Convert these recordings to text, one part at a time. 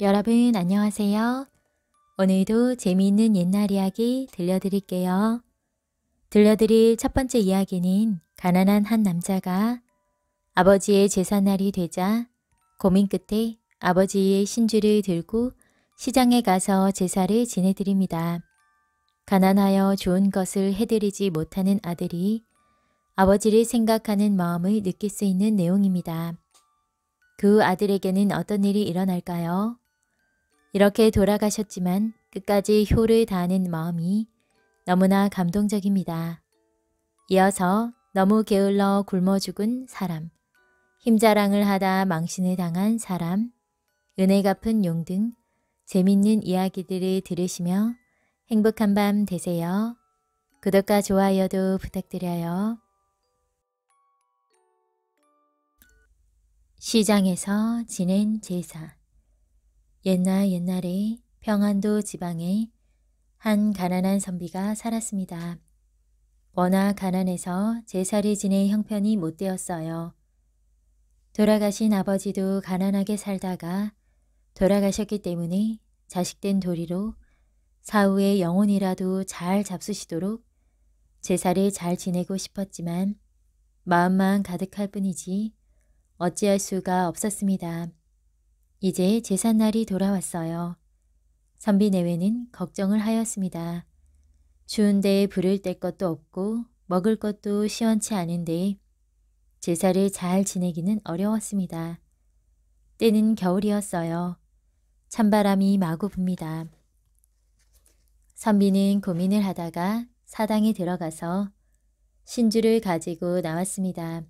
여러분 안녕하세요. 오늘도 재미있는 옛날 이야기 들려드릴게요. 들려드릴 첫 번째 이야기는 가난한 한 남자가 아버지의 제삿날이 되자 고민 끝에 아버지의 신주를 들고 시장에 가서 제사를 지내드립니다. 가난하여 좋은 것을 해드리지 못하는 아들이 아버지를 생각하는 마음을 느낄 수 있는 내용입니다. 그 아들에게는 어떤 일이 일어날까요? 이렇게 돌아가셨지만 끝까지 효를 다하는 마음이 너무나 감동적입니다. 이어서 너무 게을러 굶어 죽은 사람, 힘자랑을 하다 망신을 당한 사람, 은혜 갚은 용 등 재밌는 이야기들을 들으시며 행복한 밤 되세요. 구독과 좋아요도 부탁드려요. 시장에서 지낸 제사 옛날 옛날에 평안도 지방에 한 가난한 선비가 살았습니다. 워낙 가난해서 제사를 지낼 형편이 못 되었어요. 돌아가신 아버지도 가난하게 살다가 돌아가셨기 때문에 자식된 도리로 사후에 영혼이라도 잘 잡수시도록 제사를 잘 지내고 싶었지만 마음만 가득할 뿐이지 어찌할 수가 없었습니다. 이제 제삿날이 돌아왔어요. 선비 내외는 걱정을 하였습니다. 추운데 불을 뗄 것도 없고 먹을 것도 시원치 않은데 제사를 잘 지내기는 어려웠습니다. 때는 겨울이었어요. 찬바람이 마구 붑니다. 선비는 고민을 하다가 사당에 들어가서 신주를 가지고 나왔습니다.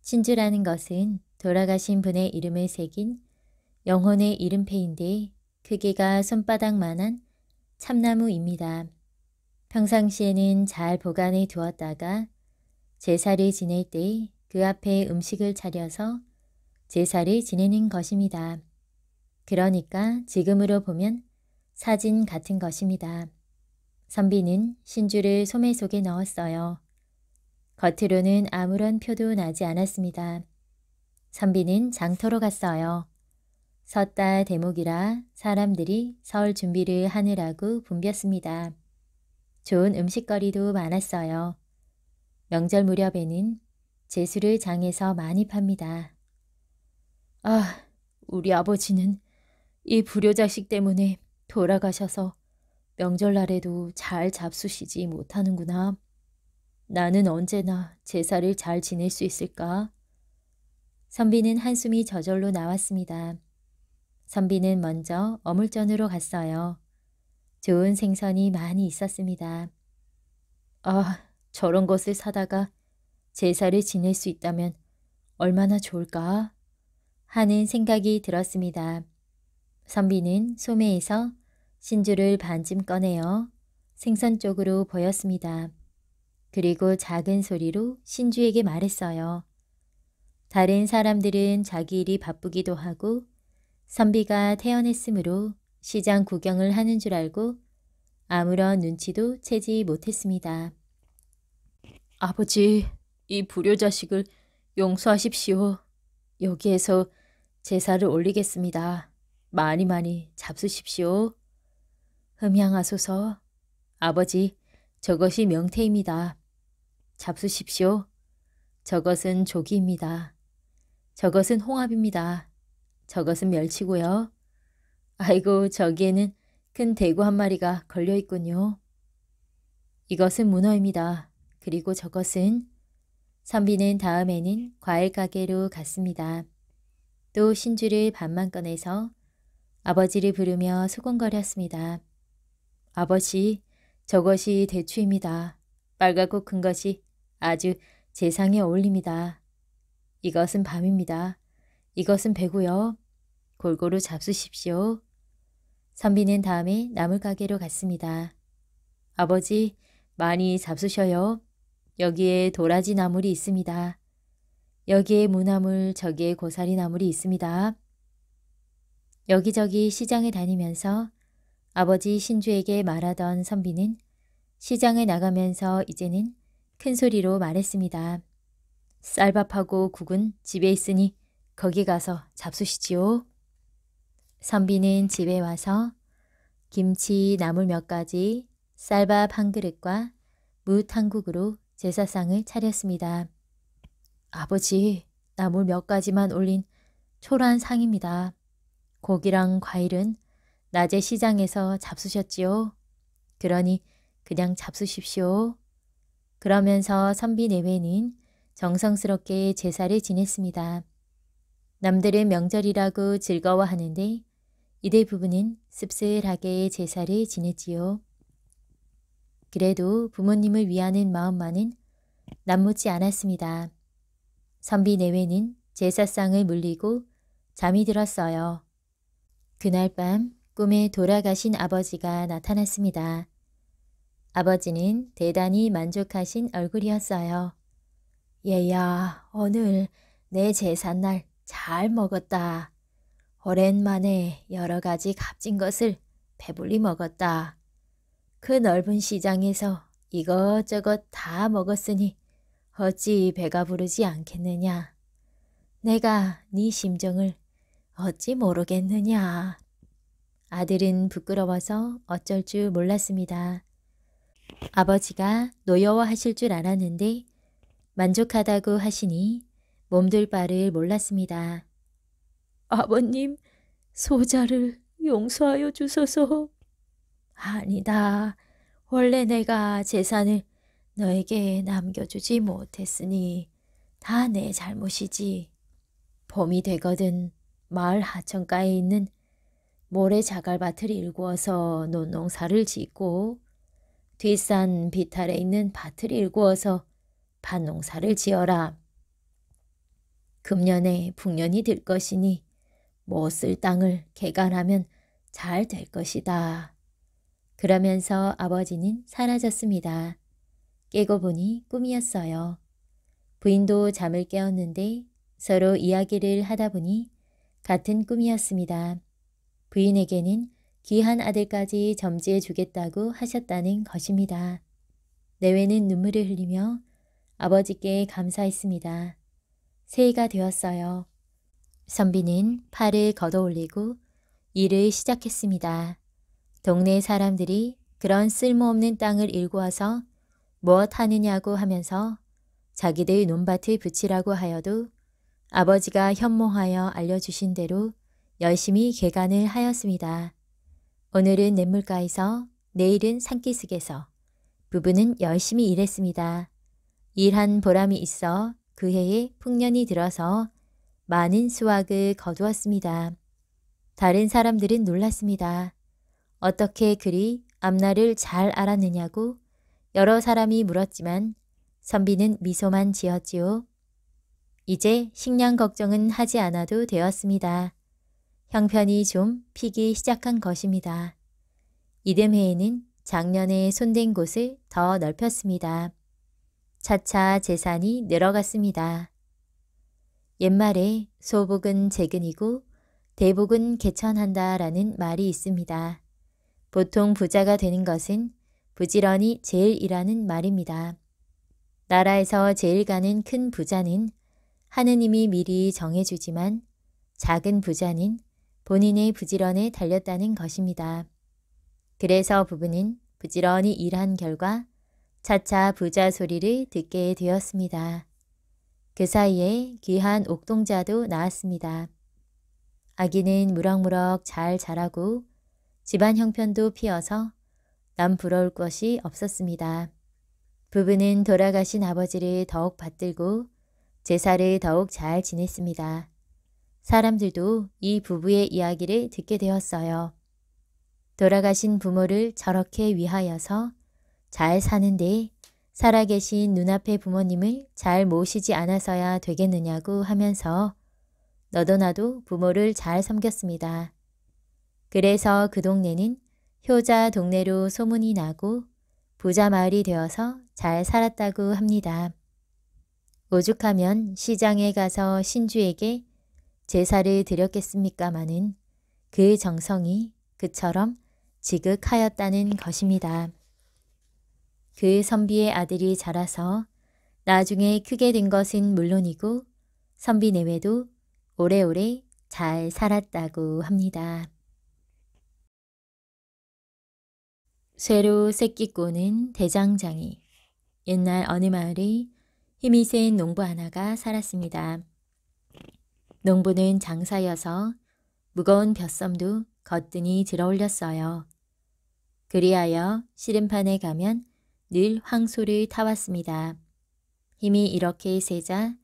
신주라는 것은 돌아가신 분의 이름을 새긴 영혼의 이름패인데 크기가 손바닥만한 참나무입니다. 평상시에는 잘 보관해 두었다가 제사를 지낼 때 그 앞에 음식을 차려서 제사를 지내는 것입니다. 그러니까 지금으로 보면 사진 같은 것입니다. 선비는 신주를 소매 속에 넣었어요. 겉으로는 아무런 표도 나지 않았습니다. 선비는 장터로 갔어요. 섰다 대목이라 사람들이 설 준비를 하느라고 붐볐습니다. 좋은 음식거리도 많았어요. 명절 무렵에는 제수를 장에서 많이 팝니다. 아, 우리 아버지는 이 불효자식 때문에 돌아가셔서 명절날에도 잘 잡수시지 못하는구나. 나는 언제나 제사를 잘 지낼 수 있을까? 선비는 한숨이 저절로 나왔습니다. 선비는 먼저 어물전으로 갔어요. 좋은 생선이 많이 있었습니다. 아, 저런 것을 사다가 제사를 지낼 수 있다면 얼마나 좋을까? 하는 생각이 들었습니다. 선비는 소매에서 신주를 반쯤 꺼내어 생선 쪽으로 보였습니다. 그리고 작은 소리로 신주에게 말했어요. 다른 사람들은 자기 일이 바쁘기도 하고 선비가 태어났으므로 시장 구경을 하는 줄 알고 아무런 눈치도 채지 못했습니다. 아버지, 이 불효자식을 용서하십시오. 여기에서 제사를 올리겠습니다. 많이 많이 잡수십시오. 흠양하소서. 아버지, 저것이 명태입니다. 잡수십시오. 저것은 조기입니다. 저것은 홍합입니다. 저것은 멸치고요. 아이고 저기에는 큰 대구 한 마리가 걸려 있군요. 이것은 문어입니다. 그리고 저것은 선비는 다음에는 과일 가게로 갔습니다. 또 신주를 반만 꺼내서 아버지를 부르며 소곤거렸습니다. 아버지, 저것이 대추입니다. 빨갛고 큰 것이 아주 재상에 어울립니다. 이것은 밤입니다. 이것은 배고요. 골고루 잡수십시오. 선비는 다음에 나물 가게로 갔습니다. 아버지, 많이 잡수셔요. 여기에 도라지 나물이 있습니다. 여기에 무나물, 저기에 고사리 나물이 있습니다. 여기저기 시장에 다니면서 아버지 신주에게 말하던 선비는 시장에 나가면서 이제는 큰 소리로 말했습니다. 쌀밥하고 국은 집에 있으니 거기 가서 잡수시지요. 선비는 집에 와서 김치, 나물 몇 가지, 쌀밥 한 그릇과 무한 국으로 제사상을 차렸습니다. 아버지, 나물 몇 가지만 올린 초란 상입니다. 고기랑 과일은 낮에 시장에서 잡수셨지요? 그러니 그냥 잡수십시오. 그러면서 선비 내외는 정성스럽게 제사를 지냈습니다. 남들은 명절이라고 즐거워하는데 이대 부부는 씁쓸하게 제사를 지냈지요. 그래도 부모님을 위하는 마음만은 남못지 않았습니다. 선비 내외는 제사상을 물리고 잠이 들었어요. 그날 밤 꿈에 돌아가신 아버지가 나타났습니다. 아버지는 대단히 만족하신 얼굴이었어요. 얘야, 오늘 내 제삿날 잘 먹었다. 오랜만에 여러 가지 값진 것을 배불리 먹었다. 그 넓은 시장에서 이것저것 다 먹었으니 어찌 배가 부르지 않겠느냐. 내가 네 심정을 어찌 모르겠느냐. 아들은 부끄러워서 어쩔 줄 몰랐습니다. 아버지가 노여워하실 줄 알았는데 만족하다고 하시니 몸둘 바를 몰랐습니다. 아버님, 소자를 용서하여 주소서. 아니다. 원래 내가 재산을 너에게 남겨주지 못했으니 다 내 잘못이지. 봄이 되거든 마을 하천가에 있는 모래 자갈밭을 일구어서 논농사를 짓고 뒷산 비탈에 있는 밭을 일구어서 밭농사를 지어라. 금년에 풍년이 들 것이니 못 쓸 땅을 개간하면 잘 될 것이다. 그러면서 아버지는 사라졌습니다. 깨고 보니 꿈이었어요. 부인도 잠을 깨었는데 서로 이야기를 하다 보니 같은 꿈이었습니다. 부인에게는 귀한 아들까지 점지해 주겠다고 하셨다는 것입니다. 내외는 눈물을 흘리며 아버지께 감사했습니다. 새해가 되었어요. 선비는 팔을 걷어올리고 일을 시작했습니다. 동네 사람들이 그런 쓸모없는 땅을 일구어서 무엇 하느냐고 하면서 자기들 논밭을 붙이라고 하여도 아버지가 현몽하여 알려주신 대로 열심히 개간을 하였습니다. 오늘은 냇물가에서 내일은 산기슭에서 부부는 열심히 일했습니다. 일한 보람이 있어 그 해에 풍년이 들어서 많은 수확을 거두었습니다. 다른 사람들은 놀랐습니다. 어떻게 그리 앞날을 잘 알았느냐고 여러 사람이 물었지만 선비는 미소만 지었지요. 이제 식량 걱정은 하지 않아도 되었습니다. 형편이 좀 피기 시작한 것입니다. 이듬해에는 작년에 손댄 곳을 더 넓혔습니다. 차차 재산이 늘어갔습니다. 옛말에 소복은 재근이고 대복은 개천한다 라는 말이 있습니다. 보통 부자가 되는 것은 부지런히 제일 일하는 말입니다. 나라에서 제일 가는 큰 부자는 하느님이 미리 정해주지만 작은 부자는 본인의 부지런에 달렸다는 것입니다. 그래서 부부는 부지런히 일한 결과 차차 부자 소리를 듣게 되었습니다. 그 사이에 귀한 옥동자도 나왔습니다. 아기는 무럭무럭 잘 자라고 집안 형편도 피어서 남 부러울 것이 없었습니다. 부부는 돌아가신 아버지를 더욱 받들고 제사를 더욱 잘 지냈습니다. 사람들도 이 부부의 이야기를 듣게 되었어요. 돌아가신 부모를 저렇게 위하여서 잘 사는데 살아계신 눈앞의 부모님을 잘 모시지 않아서야 되겠느냐고 하면서 너도 나도 부모를 잘 섬겼습니다. 그래서 그 동네는 효자 동네로 소문이 나고 부자 마을이 되어서 잘 살았다고 합니다. 오죽하면 시장에 가서 신주에게 제사를 드렸겠습니까마는 그 정성이 그처럼 지극하였다는 것입니다. 그 선비의 아들이 자라서 나중에 크게 된 것은 물론이고 선비 내외도 오래오래 잘 살았다고 합니다. 쇠로 새끼 꼬는 대장장이 옛날 어느 마을에 힘이 센 농부 하나가 살았습니다. 농부는 장사여서 무거운 벼섬도 거뜬히 들어올렸어요. 그리하여 씨름판에 가면 늘 황소를 타왔습니다. 힘이 이렇게 세자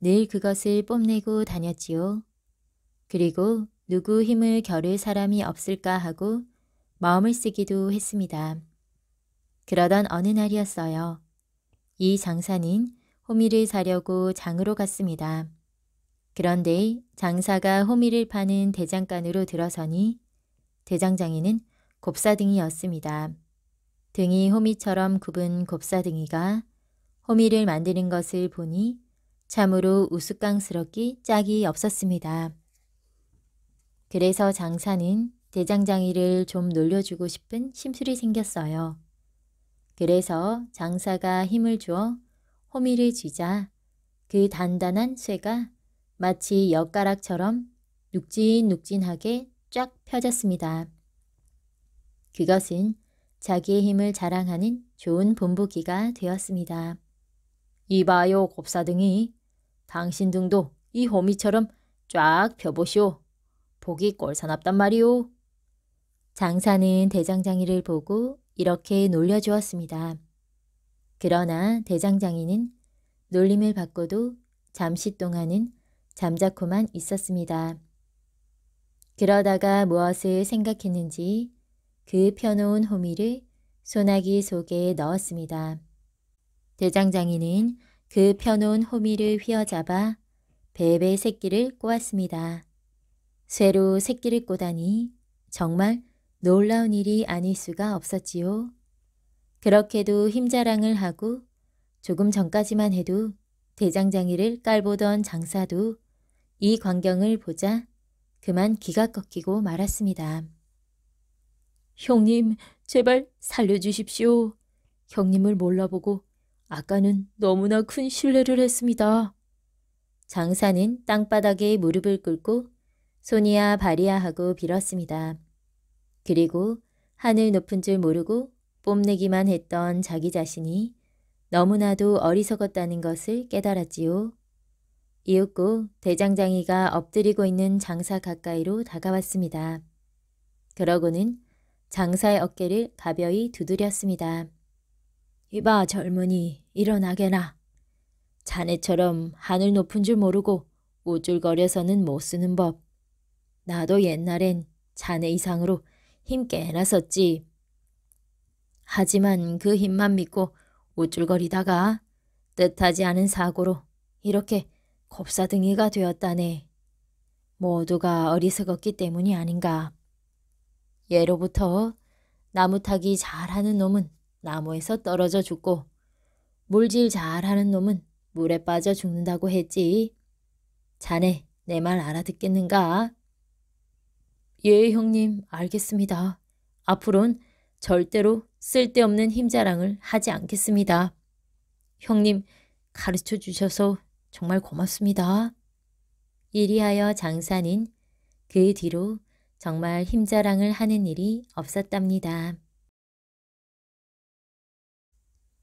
늘 그것을 뽐내고 다녔지요. 그리고 누구 힘을 겨룰 사람이 없을까 하고 마음을 쓰기도 했습니다. 그러던 어느 날이었어요. 이 장사는 호미를 사려고 장으로 갔습니다. 그런데 장사가 호미를 파는 대장간으로 들어서니 대장장이는 곱사등이였습니다. 등이 호미처럼 굽은 곱사등이가 호미를 만드는 것을 보니 참으로 우스꽝스럽기 짝이 없었습니다. 그래서 장사는 대장장이를 좀 놀려주고 싶은 심술이 생겼어요. 그래서 장사가 힘을 주어 호미를 쥐자 그 단단한 쇠가 마치 엿가락처럼 눅진눅진하게 쫙 펴졌습니다. 그것은 자기의 힘을 자랑하는 좋은 본보기가 되었습니다. 이봐요 곱사등이 당신 등도 이 호미처럼 쫙 펴보시오. 보기 꼴사납단 말이오. 장사는 대장장이를 보고 이렇게 놀려주었습니다. 그러나 대장장이는 놀림을 받고도 잠시 동안은 잠자코만 있었습니다. 그러다가 무엇을 생각했는지 그 펴놓은 호미를 소나기 속에 넣었습니다. 대장장이는 그 펴놓은 호미를 휘어잡아 뱀의 새끼를 꼬았습니다. 쇠로 새끼를 꼬다니 정말 놀라운 일이 아닐 수가 없었지요. 그렇게도 힘자랑을 하고 조금 전까지만 해도 대장장이를 깔보던 장사도 이 광경을 보자 그만 기가 꺾이고 말았습니다. 형님, 제발 살려주십시오. 형님을 몰라보고 아까는 너무나 큰 신뢰를 했습니다. 장사는 땅바닥에 무릎을 꿇고 손이야 발이야 하고 빌었습니다. 그리고 하늘 높은 줄 모르고 뽐내기만 했던 자기 자신이 너무나도 어리석었다는 것을 깨달았지요. 이윽고 대장장이가 엎드리고 있는 장사 가까이로 다가왔습니다. 그러고는 장사의 어깨를 가벼이 두드렸습니다. 이봐 젊은이 일어나게나. 자네처럼 하늘 높은 줄 모르고 우쭐거려서는 못 쓰는 법. 나도 옛날엔 자네 이상으로 힘 깨나 썼지. 하지만 그 힘만 믿고 우쭐거리다가 뜻하지 않은 사고로 이렇게 곱사등이가 되었다네. 모두가 어리석었기 때문이 아닌가. 예로부터 나무 타기 잘하는 놈은 나무에서 떨어져 죽고 물질 잘하는 놈은 물에 빠져 죽는다고 했지. 자네 내 말 알아듣겠는가? 예 형님 알겠습니다. 앞으론 절대로 쓸데없는 힘자랑을 하지 않겠습니다. 형님 가르쳐 주셔서 정말 고맙습니다. 이리하여 장사는 그 뒤로 정말 힘자랑을 하는 일이 없었답니다.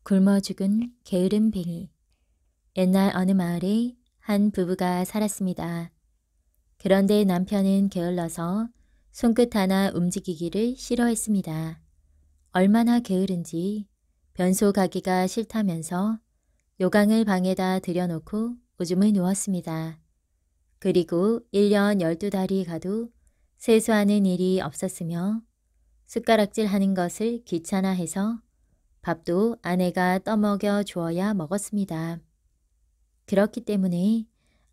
굶어 죽은 게으른 뱅이 옛날 어느 마을에 한 부부가 살았습니다. 그런데 남편은 게을러서 손끝 하나 움직이기를 싫어했습니다. 얼마나 게으른지 변소 가기가 싫다면서 요강을 방에다 들여놓고 오줌을 누웠습니다. 그리고 1년 12달이 가도 세수하는 일이 없었으며 숟가락질 하는 것을 귀찮아해서 밥도 아내가 떠먹여 주어야 먹었습니다. 그렇기 때문에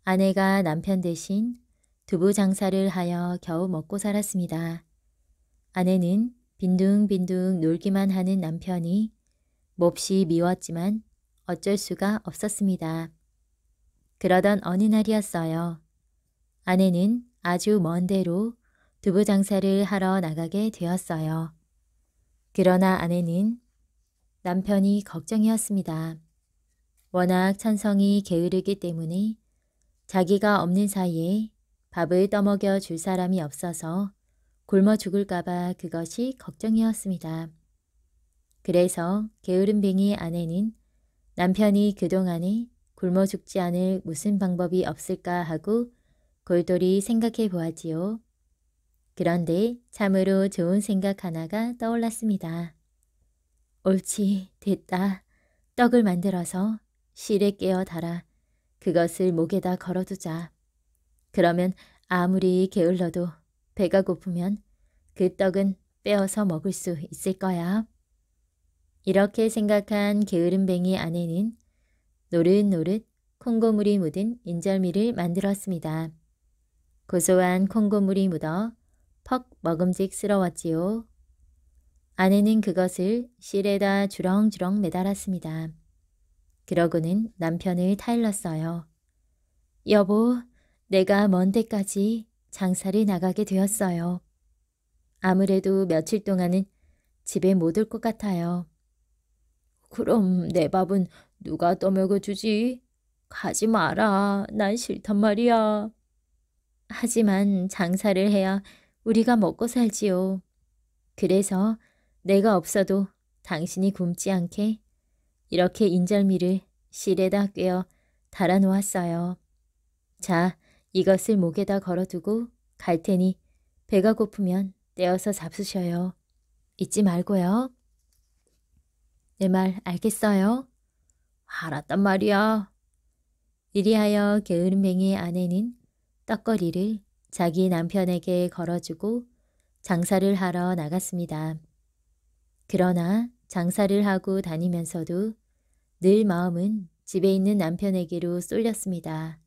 아내가 남편 대신 두부 장사를 하여 겨우 먹고 살았습니다. 아내는 빈둥빈둥 놀기만 하는 남편이 몹시 미웠지만 어쩔 수가 없었습니다. 그러던 어느 날이었어요. 아내는 아주 먼 데로 두부 장사를 하러 나가게 되었어요. 그러나 아내는 남편이 걱정이었습니다. 워낙 천성이 게으르기 때문에 자기가 없는 사이에 밥을 떠먹여 줄 사람이 없어서 굶어 죽을까봐 그것이 걱정이었습니다. 그래서 게으름뱅이 아내는 남편이 그동안에 굶어 죽지 않을 무슨 방법이 없을까 하고 골똘히 생각해 보았지요. 그런데 참으로 좋은 생각 하나가 떠올랐습니다. 옳지, 됐다. 떡을 만들어서 실에 깨어 달아 그것을 목에다 걸어두자. 그러면 아무리 게을러도 배가 고프면 그 떡은 빼어서 먹을 수 있을 거야. 이렇게 생각한 게으름뱅이 아내는 노릇노릇 콩고물이 묻은 인절미를 만들었습니다. 고소한 콩고물이 묻어 퍽 먹음직스러웠지요. 아내는 그것을 실에다 주렁주렁 매달았습니다. 그러고는 남편을 타일렀어요. 여보, 내가 먼 데까지 장사를 나가게 되었어요. 아무래도 며칠 동안은 집에 못 올 것 같아요. 그럼 내 밥은 누가 떠먹여 주지? 가지 마라. 난 싫단 말이야. 하지만 장사를 해야 우리가 먹고 살지요. 그래서 내가 없어도 당신이 굶지 않게 이렇게 인절미를 실에다 꿰어 달아놓았어요. 자, 이것을 목에다 걸어두고 갈 테니 배가 고프면 떼어서 잡수셔요. 잊지 말고요. 내 말 알겠어요? 알았단 말이야. 이리하여 게으름뱅이 아내는 떡거리를 자기 남편에게 걸어주고 장사를 하러 나갔습니다. 그러나 장사를 하고 다니면서도 늘 마음은 집에 있는 남편에게로 쏠렸습니다.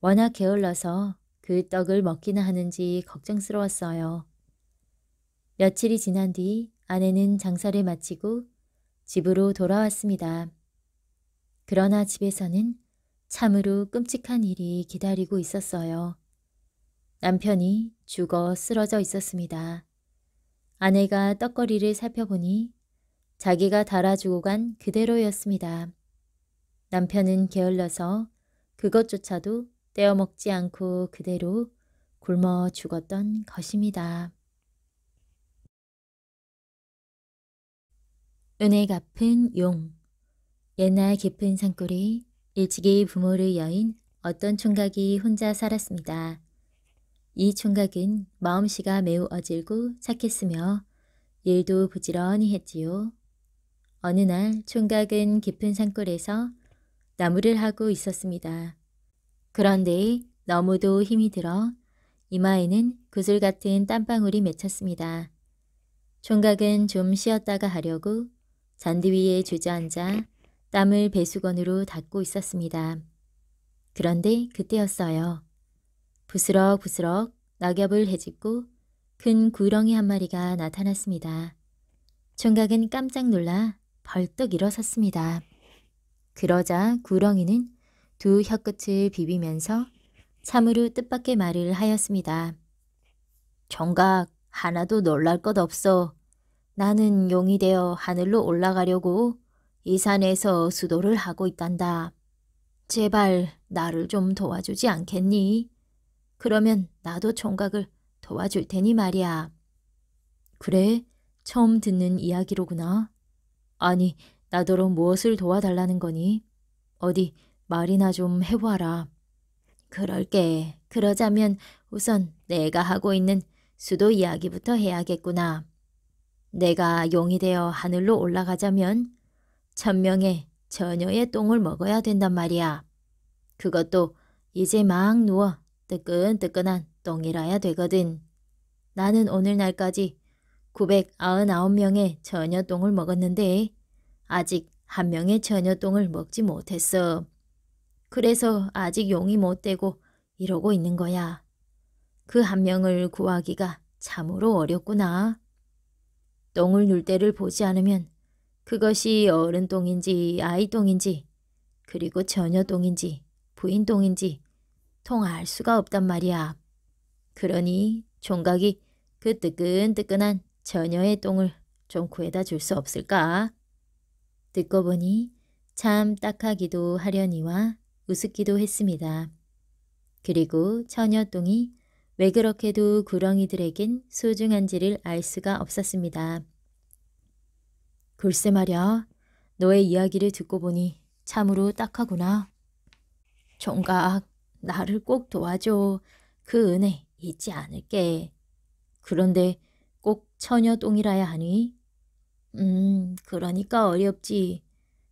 워낙 게을러서 그 떡을 먹기나 하는지 걱정스러웠어요. 며칠이 지난 뒤 아내는 장사를 마치고 집으로 돌아왔습니다. 그러나 집에서는 참으로 끔찍한 일이 기다리고 있었어요. 남편이 죽어 쓰러져 있었습니다. 아내가 떡거리를 살펴보니 자기가 달아주고 간 그대로였습니다. 남편은 게을러서 그것조차도 떼어먹지 않고 그대로 굶어 죽었던 것입니다. 은혜 갚은 용 옛날 깊은 산골에 일찍이 부모를 여인 어떤 총각이 혼자 살았습니다. 이 총각은 마음씨가 매우 어질고 착했으며 일도 부지런히 했지요. 어느 날 총각은 깊은 산골에서 나무를 하고 있었습니다. 그런데 너무도 힘이 들어 이마에는 구슬 같은 땀방울이 맺혔습니다. 총각은 좀 쉬었다가 하려고 잔디 위에 주저앉아 땀을 배수건으로 닦고 있었습니다. 그런데 그때였어요. 부스럭부스럭 낙엽을 헤집고 큰 구렁이 한 마리가 나타났습니다. 총각은 깜짝 놀라 벌떡 일어섰습니다. 그러자 구렁이는 두 혀끝을 비비면서 참으로 뜻밖의 말을 하였습니다. 정각 하나도 놀랄 것 없어. 나는 용이 되어 하늘로 올라가려고 이 산에서 수도를 하고 있단다. 제발 나를 좀 도와주지 않겠니? 그러면 나도 총각을 도와줄 테니 말이야. 그래? 처음 듣는 이야기로구나. 아니, 나더러 무엇을 도와달라는 거니? 어디 말이나 좀 해보아라. 그럴게. 그러자면 우선 내가 하고 있는 수도 이야기부터 해야겠구나. 내가 용이 되어 하늘로 올라가자면 천명의 처녀의 똥을 먹어야 된단 말이야. 그것도 이제 막 누워 뜨끈뜨끈한 똥이라야 되거든. 나는 오늘날까지 999명의 처녀 똥을 먹었는데 아직 한 명의 처녀 똥을 먹지 못했어. 그래서 아직 용이 못 되고 이러고 있는 거야. 그 한 명을 구하기가 참으로 어렵구나. 똥을 눌 때를 보지 않으면 그것이 어른 똥인지 아이 똥인지 그리고 처녀 똥인지 부인 똥인지 통알 수가 없단 말이야. 그러니 총각이 그 뜨끈뜨끈한 처녀의 똥을 좀 구해다 줄 수 없을까? 듣고 보니 참 딱하기도 하려니와 우습기도 했습니다. 그리고 처녀 똥이 왜 그렇게도 구렁이들에겐 소중한지를 알 수가 없었습니다. 글쎄 말야, 너의 이야기를 듣고 보니 참으로 딱하구나. 총각, 나를 꼭 도와줘. 그 은혜 잊지 않을게. 그런데 꼭 처녀똥이라야 하니? 음, 그러니까 어렵지.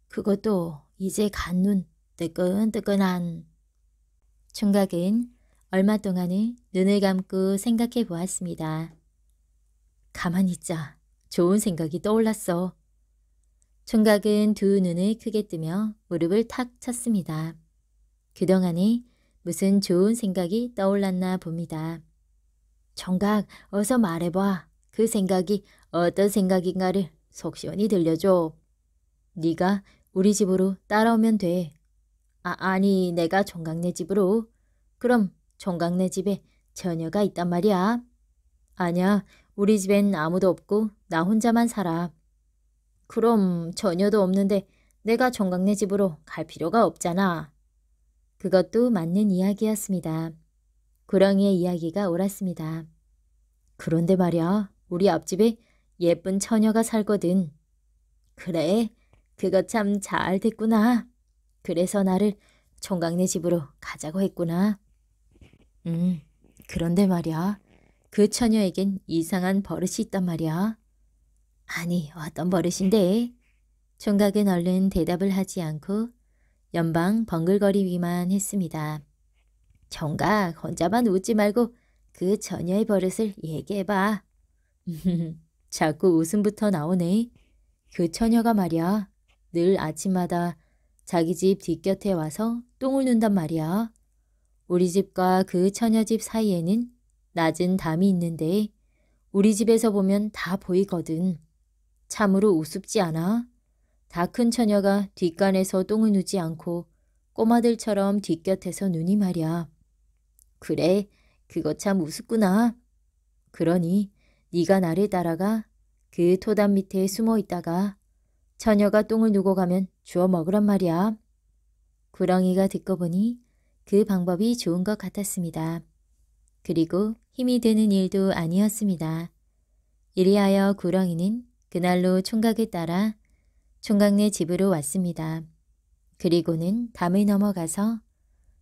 그것도 이제 간눈 뜨끈뜨끈한. 총각은 얼마 동안을 눈을 감고 생각해 보았습니다. 가만히 있자. 좋은 생각이 떠올랐어. 총각은 두 눈을 크게 뜨며 무릎을 탁 쳤습니다. 그동안에 무슨 좋은 생각이 떠올랐나 봅니다. 총각, 어서 말해봐. 그 생각이 어떤 생각인가를 속 시원히 들려줘. 네가 우리 집으로 따라오면 돼. 아, 아니, 내가 총각네 집으로. 그럼 총각네 집에 처녀가 있단 말이야. 아니야, 우리 집엔 아무도 없고 나 혼자만 살아. 그럼 처녀도 없는데 내가 총각네 집으로 갈 필요가 없잖아. 그것도 맞는 이야기였습니다. 구렁이의 이야기가 옳았습니다. 그런데 말이야, 우리 앞집에 예쁜 처녀가 살거든. 그래, 그거 참 잘 됐구나. 그래서 나를 총각네 집으로 가자고 했구나. 음, 그런데 말이야. 그 처녀에겐 이상한 버릇이 있단 말이야. 아니, 어떤 버릇인데? 총각은 얼른 대답을 하지 않고 연방 벙글거리기만 했습니다. 총각, 혼자만 웃지 말고 그 처녀의 버릇을 얘기해봐. 자꾸 웃음부터 나오네. 그 처녀가 말이야. 늘 아침마다 자기 집 뒷곁에 와서 똥을 눈단 말이야. 우리 집과 그 처녀 집 사이에는 낮은 담이 있는데 우리 집에서 보면 다 보이거든. 참으로 우습지 않아? 다 큰 처녀가 뒷간에서 똥을 누지 않고 꼬마들처럼 뒷곁에서 눈이 말이야. 그래, 그거 참 우습구나. 그러니 네가 나를 따라가 그 토담 밑에 숨어 있다가 처녀가 똥을 누고 가면 주워 먹으란 말이야. 구렁이가 듣고 보니 그 방법이 좋은 것 같았습니다. 그리고 힘이 드는 일도 아니었습니다. 이리하여 구렁이는 그날로 총각을 따라 총각네 집으로 왔습니다. 그리고는 담을 넘어가서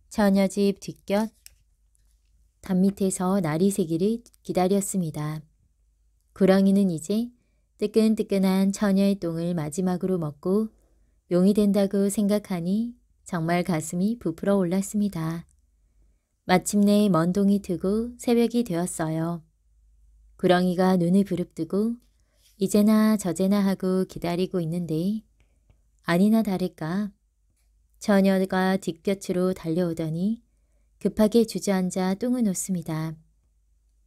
처녀 집 뒷곁 담 밑에서 날이 새기를 기다렸습니다. 구렁이는 이제 뜨끈뜨끈한 처녀의 똥을 마지막으로 먹고 용이 된다고 생각하니 정말 가슴이 부풀어 올랐습니다. 마침내 먼동이 트고 새벽이 되었어요. 구렁이가 눈을 부릅뜨고 이제나 저제나 하고 기다리고 있는데 아니나 다를까 처녀가 뒷곁으로 달려오더니 급하게 주저앉아 똥을 놓습니다.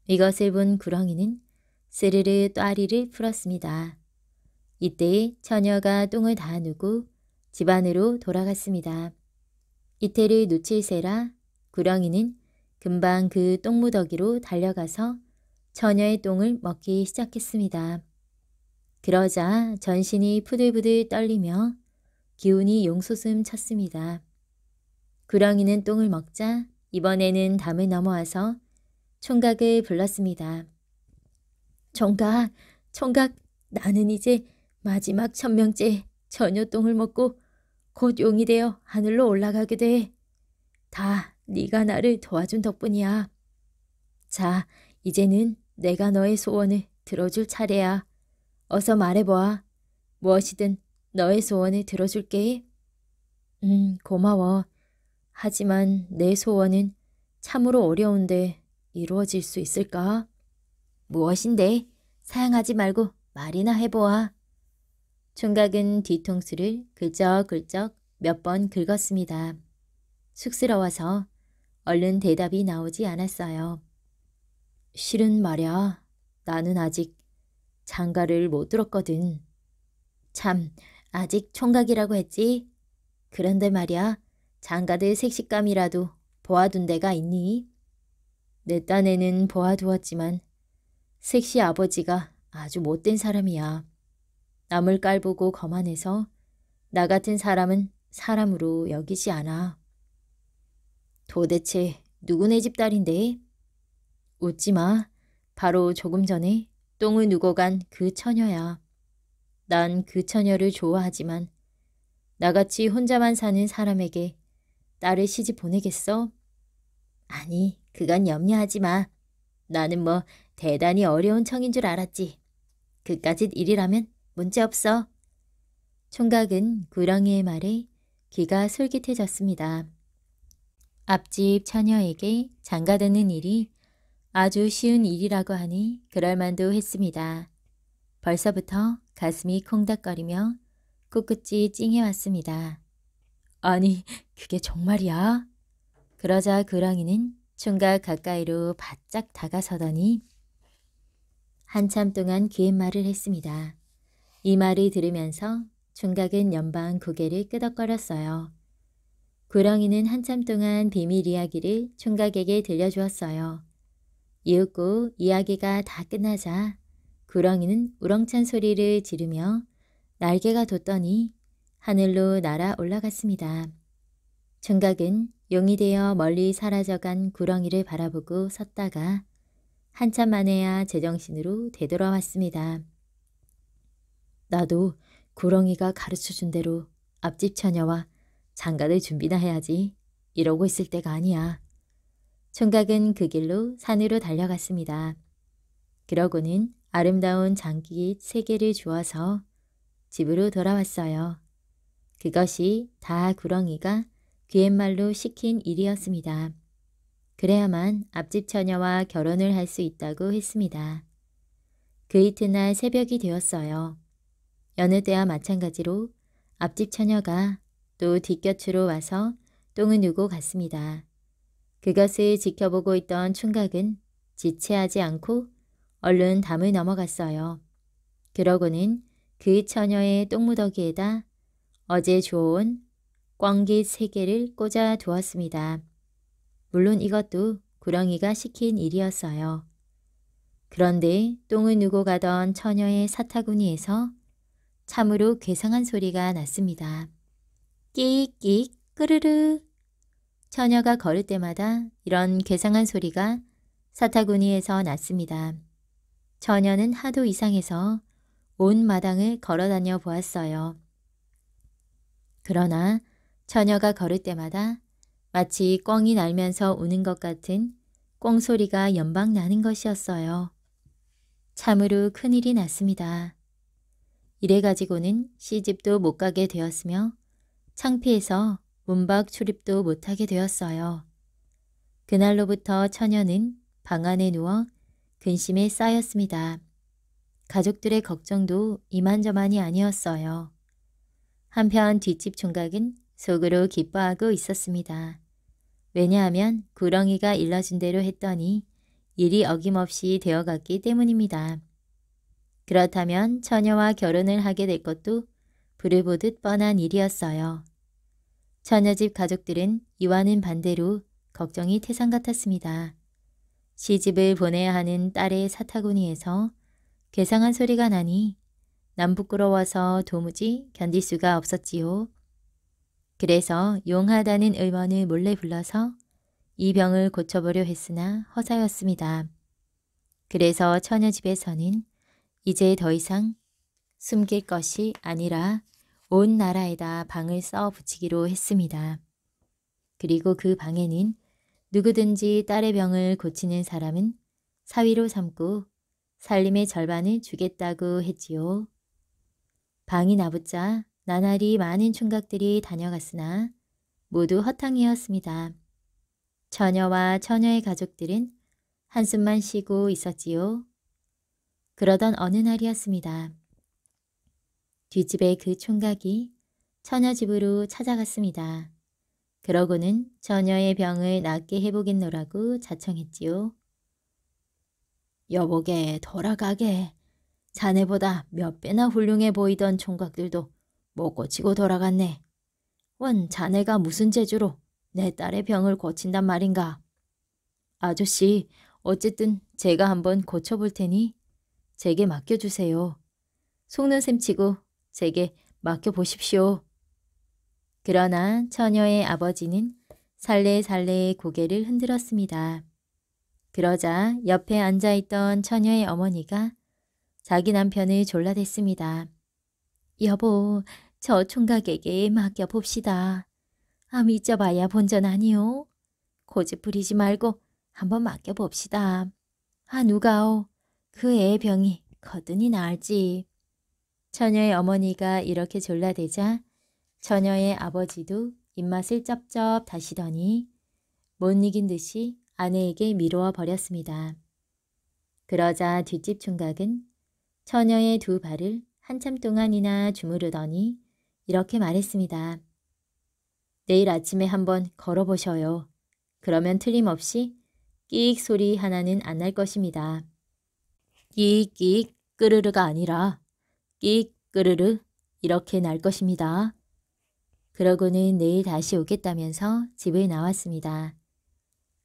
이것을 본 구렁이는 스르르 또아리를 풀었습니다. 이때 처녀가 똥을 다 누고 집 안으로 돌아갔습니다. 이태를 놓칠세라 구렁이는 금방 그 똥무더기로 달려가서 처녀의 똥을 먹기 시작했습니다. 그러자 전신이 부들부들 떨리며 기운이 용솟음 쳤습니다. 구렁이는 똥을 먹자 이번에는 담을 넘어와서 총각을 불렀습니다. 총각, 총각, 나는 이제 마지막 천명째 전혀 똥을 먹고 곧 용이 되어 하늘로 올라가게 돼. 다 네가 나를 도와준 덕분이야. 자, 이제는 내가 너의 소원을 들어줄 차례야. 어서 말해봐. 무엇이든 너의 소원을 들어줄게. 음, 고마워. 하지만 내 소원은 참으로 어려운데 이루어질 수 있을까? 무엇인데? 사양하지 말고 말이나 해보아. 총각은 뒤통수를 글적글적 몇 번 긁었습니다. 쑥스러워서 얼른 대답이 나오지 않았어요. 실은 말야, 나는 아직 장가를 못 들었거든. 참, 아직 총각이라고 했지? 그런데 말야, 장가들 색식감이라도 보아둔 데가 있니? 내 딴에는 보아두었지만 색시 아버지가 아주 못된 사람이야. 남을 깔보고 거만해서 나 같은 사람은 사람으로 여기지 않아. 도대체 누구네 집 딸인데? 웃지 마. 바로 조금 전에 똥을 누고 간 그 처녀야. 난 그 처녀를 좋아하지만 나같이 혼자만 사는 사람에게 딸을 시집 보내겠어? 아니, 그건 염려하지 마. 나는 뭐 대단히 어려운 청인 줄 알았지. 그까짓 일이라면 문제없어. 총각은 구렁이의 말에 귀가 솔깃해졌습니다. 앞집 처녀에게 장가드는 일이 아주 쉬운 일이라고 하니 그럴만도 했습니다. 벌써부터 가슴이 콩닥거리며 코끝이 찡해왔습니다. 아니, 그게 정말이야? 그러자 구렁이는 총각 가까이로 바짝 다가서더니 한참 동안 귀에말을 했습니다. 이 말을 들으면서 총각은 연방 고개를 끄덕거렸어요. 구렁이는 한참 동안 비밀 이야기를 총각에게 들려주었어요. 이윽고 이야기가 다 끝나자 구렁이는 우렁찬 소리를 지르며 날개가 돋더니 하늘로 날아 올라갔습니다. 총각은 용이 되어 멀리 사라져간 구렁이를 바라보고 섰다가 한참 만에야 제정신으로 되돌아왔습니다. 나도 구렁이가 가르쳐준 대로 앞집 처녀와 장가를 준비나 해야지. 이러고 있을 때가 아니야. 총각은 그 길로 산으로 달려갔습니다. 그러고는 아름다운 장기 세 개를 주어서 집으로 돌아왔어요. 그것이 다 구렁이가 귀옛말로 시킨 일이었습니다. 그래야만 앞집 처녀와 결혼을 할 수 있다고 했습니다. 그 이튿날 새벽이 되었어요. 여느 때와 마찬가지로 앞집 처녀가 또 뒷곁으로 와서 똥을 누고 갔습니다. 그것을 지켜보고 있던 충각은 지체하지 않고 얼른 담을 넘어갔어요. 그러고는 그 처녀의 똥무더기에다 어제 주워온 꽝깃 세 개를 꽂아 두었습니다. 물론 이것도 구렁이가 시킨 일이었어요. 그런데 똥을 누고 가던 처녀의 사타구니에서 참으로 괴상한 소리가 났습니다. 끽끽 끄르르 처녀가 걸을 때마다 이런 괴상한 소리가 사타구니에서 났습니다. 처녀는 하도 이상해서 온 마당을 걸어다녀 보았어요. 그러나 처녀가 걸을 때마다 마치 꿩이 날면서 우는 것 같은 꿩 소리가 연방 나는 것이었어요. 참으로 큰일이 났습니다. 이래 가지고는 시집도 못 가게 되었으며 창피해서 문밖 출입도 못하게 되었어요. 그날로부터 처녀는 방 안에 누워 근심에 쌓였습니다. 가족들의 걱정도 이만저만이 아니었어요. 한편 뒷집 총각은 속으로 기뻐하고 있었습니다. 왜냐하면 구렁이가 일러준 대로 했더니 일이 어김없이 되어갔기 때문입니다. 그렇다면 처녀와 결혼을 하게 될 것도 불을 보듯 뻔한 일이었어요. 처녀집 가족들은 이와는 반대로 걱정이 태산 같았습니다. 시집을 보내야 하는 딸의 사타구니에서 괴상한 소리가 나니 남 부끄러워서 도무지 견딜 수가 없었지요. 그래서 용하다는 의원을 몰래 불러서 이 병을 고쳐보려 했으나 허사였습니다. 그래서 처녀집에서는 이제 더 이상 숨길 것이 아니라 온 나라에다 방을 써 붙이기로 했습니다. 그리고 그 방에는 누구든지 딸의 병을 고치는 사람은 사위로 삼고 살림의 절반을 주겠다고 했지요. 방이 나붙자 나날이 많은 총각들이 다녀갔으나 모두 허탕이었습니다. 처녀와 처녀의 가족들은 한숨만 쉬고 있었지요. 그러던 어느 날이었습니다. 뒷집의 그 총각이 처녀 집으로 찾아갔습니다. 그러고는 처녀의 병을 낫게 해보겠노라고 자청했지요. 여보게 돌아가게 자네보다 몇 배나 훌륭해 보이던 총각들도 못 고치고 돌아갔네. 원 자네가 무슨 재주로 내 딸의 병을 고친단 말인가? 아저씨, 어쨌든 제가 한번 고쳐볼 테니 제게 맡겨주세요. 속는 셈 치고 제게 맡겨보십시오. 그러나 처녀의 아버지는 살래살래 고개를 흔들었습니다. 그러자 옆에 앉아있던 처녀의 어머니가 자기 남편을 졸라댔습니다. 여보, 저 총각에게 맡겨봅시다. 아, 믿져봐야 본전 아니오. 고집 부리지 말고 한번 맡겨봅시다. 아, 누가오. 그 애 병이 거든히 나을지. 처녀의 어머니가 이렇게 졸라대자 처녀의 아버지도 입맛을 쩝쩝 다시더니 못 이긴 듯이 아내에게 미루어 버렸습니다. 그러자 뒷집 총각은 처녀의 두 발을 한참 동안이나 주무르더니 이렇게 말했습니다. 내일 아침에 한번 걸어보셔요. 그러면 틀림없이 끼익 소리 하나는 안 날 것입니다. 끼익 끄르르가 아니라 끼익 끄르르 이렇게 날 것입니다. 그러고는 내일 다시 오겠다면서 집을 나왔습니다.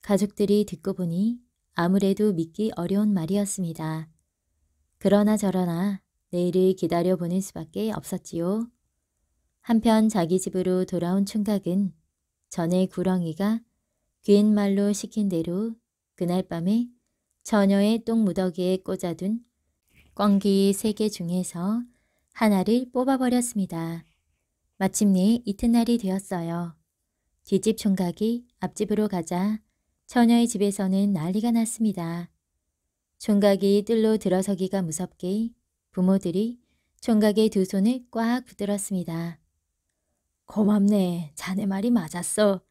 가족들이 듣고 보니 아무래도 믿기 어려운 말이었습니다. 그러나 저러나 내일을 기다려보는 수밖에 없었지요. 한편 자기 집으로 돌아온 총각은 전에 구렁이가 귀인 말로 시킨 대로 그날 밤에 처녀의 똥무더기에 꽂아둔 꽝기 세개 중에서 하나를 뽑아버렸습니다. 마침내 이튿날이 되었어요. 뒷집 총각이 앞집으로 가자 처녀의 집에서는 난리가 났습니다. 총각이 뜰로 들어서기가 무섭게 부모들이 총각의 두 손을 꽉 붙들었습니다. 고맙네. 자네 말이 맞았어.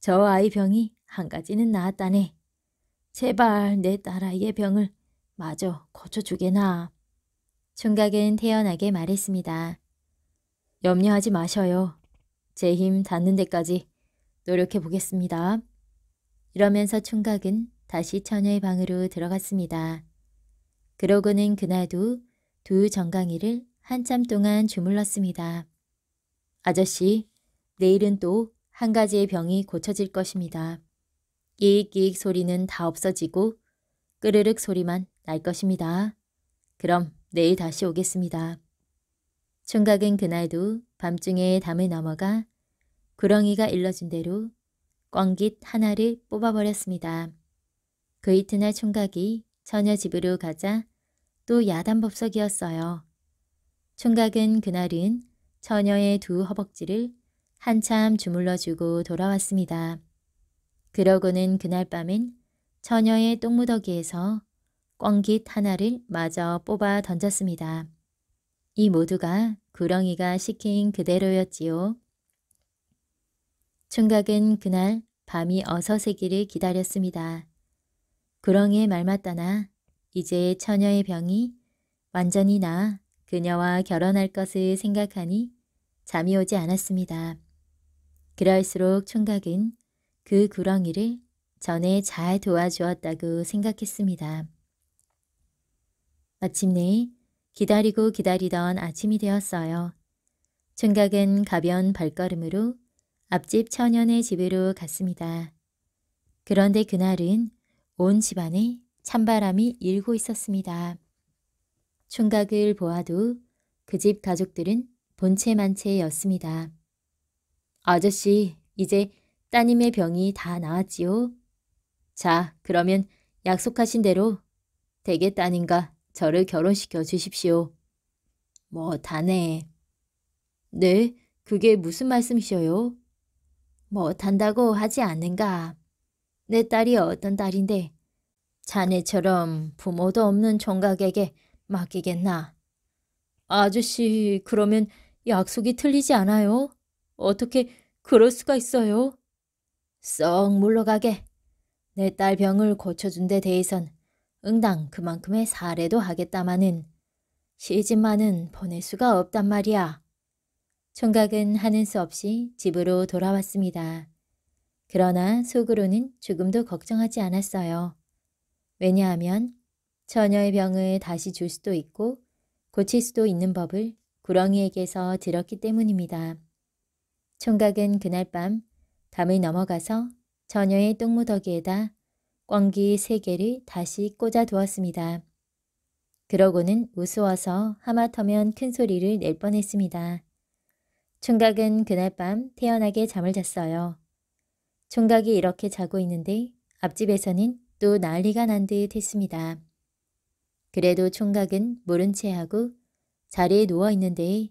저 아이 병이 한 가지는 나았다네. 제발 내 딸아이의 병을 마저 고쳐주게나. 총각은 태연하게 말했습니다. 염려하지 마셔요. 제 힘 닿는 데까지 노력해 보겠습니다. 이러면서 총각은 다시 처녀의 방으로 들어갔습니다. 그러고는 그날도 두 정강이를 한참 동안 주물렀습니다. 아저씨, 내일은 또 한 가지의 병이 고쳐질 것입니다. 끼익끼익 소리는 다 없어지고 끄르륵 소리만 날 것입니다. 그럼 내일 다시 오겠습니다. 총각은 그날도 밤중에 담을 넘어가 구렁이가 일러준 대로 꽝깃 하나를 뽑아버렸습니다. 그 이튿날 총각이 처녀 집으로 가자 또 야단법석이었어요. 총각은 그날은 처녀의 두 허벅지를 한참 주물러주고 돌아왔습니다. 그러고는 그날 밤엔 처녀의 똥무더기에서 꽝깃 하나를 마저 뽑아 던졌습니다. 이 모두가 구렁이가 시킨 그대로였지요. 총각은 그날 밤이 어서 새기를 기다렸습니다. 구렁이의 말 맞다나 이제 처녀의 병이 완전히 나 그녀와 결혼할 것을 생각하니 잠이 오지 않았습니다. 그럴수록 총각은 그 구렁이를 전에 잘 도와주었다고 생각했습니다. 마침내 기다리고 기다리던 아침이 되었어요. 총각은 가벼운 발걸음으로 앞집 처녀의 집으로 갔습니다. 그런데 그날은 온 집안에 찬바람이 일고 있었습니다. 총각을 보아도 그 집 가족들은 본체만체였습니다. 아저씨, 이제 따님의 병이 다 나았지요? 자, 그러면 약속하신 대로 따님과 저를 결혼시켜 주십시오. 못하네. 네, 그게 무슨 말씀이셔요? 못한다고 하지 않는가? 내 딸이 어떤 딸인데 자네처럼 부모도 없는 총각에게 맡기겠나? 아저씨, 그러면 약속이 틀리지 않아요? 어떻게 그럴 수가 있어요? 썩 물러가게. 내 딸 병을 고쳐준 데 대해선 응당 그만큼의 사례도 하겠다마는 시집만은 보낼 수가 없단 말이야. 총각은 하는 수 없이 집으로 돌아왔습니다. 그러나 속으로는 조금도 걱정하지 않았어요. 왜냐하면 처녀의 병을 다시 줄 수도 있고 고칠 수도 있는 법을 구렁이에게서 들었기 때문입니다. 총각은 그날 밤 담을 넘어가서 처녀의 똥무더기에다 꽝기 세 개를 다시 꽂아 두었습니다. 그러고는 무서워서 하마터면 큰 소리를 낼 뻔했습니다. 총각은 그날 밤 태연하게 잠을 잤어요. 총각이 이렇게 자고 있는데 앞집에서는 또 난리가 난 듯 했습니다. 그래도 총각은 모른 채 하고 자리에 누워 있는데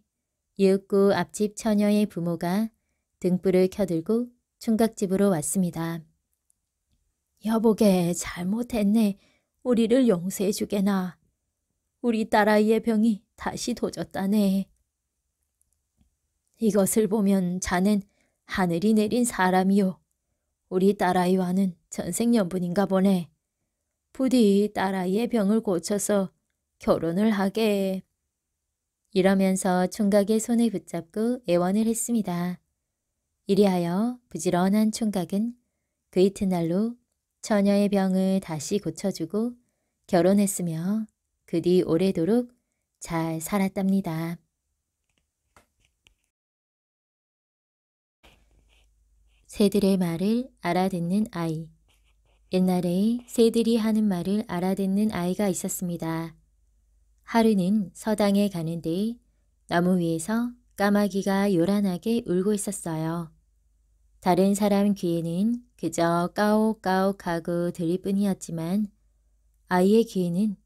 이윽고 앞집 처녀의 부모가 등불을 켜들고 총각집으로 왔습니다. 여보게 잘못했네. 우리를 용서해 주게나. 우리 딸아이의 병이 다시 도졌다네. 이것을 보면 자넨 하늘이 내린 사람이요. 우리 딸아이와는 전생연분인가 보네. 부디 딸아이의 병을 고쳐서 결혼을 하게. 이러면서 총각의 손을 붙잡고 애원을 했습니다. 이리하여 부지런한 총각은 그 이튿날로 처녀의 병을 다시 고쳐주고 결혼했으며 그 뒤 오래도록 잘 살았답니다. 새들의 말을 알아듣는 아이 옛날에 새들이 하는 말을 알아듣는 아이가 있었습니다. 하루는 서당에 가는데 나무 위에서 까마귀가 요란하게 울고 있었어요. 다른 사람 귀에는 그저 까옥까옥하고 들릴 뿐이었지만 아이의 귀에는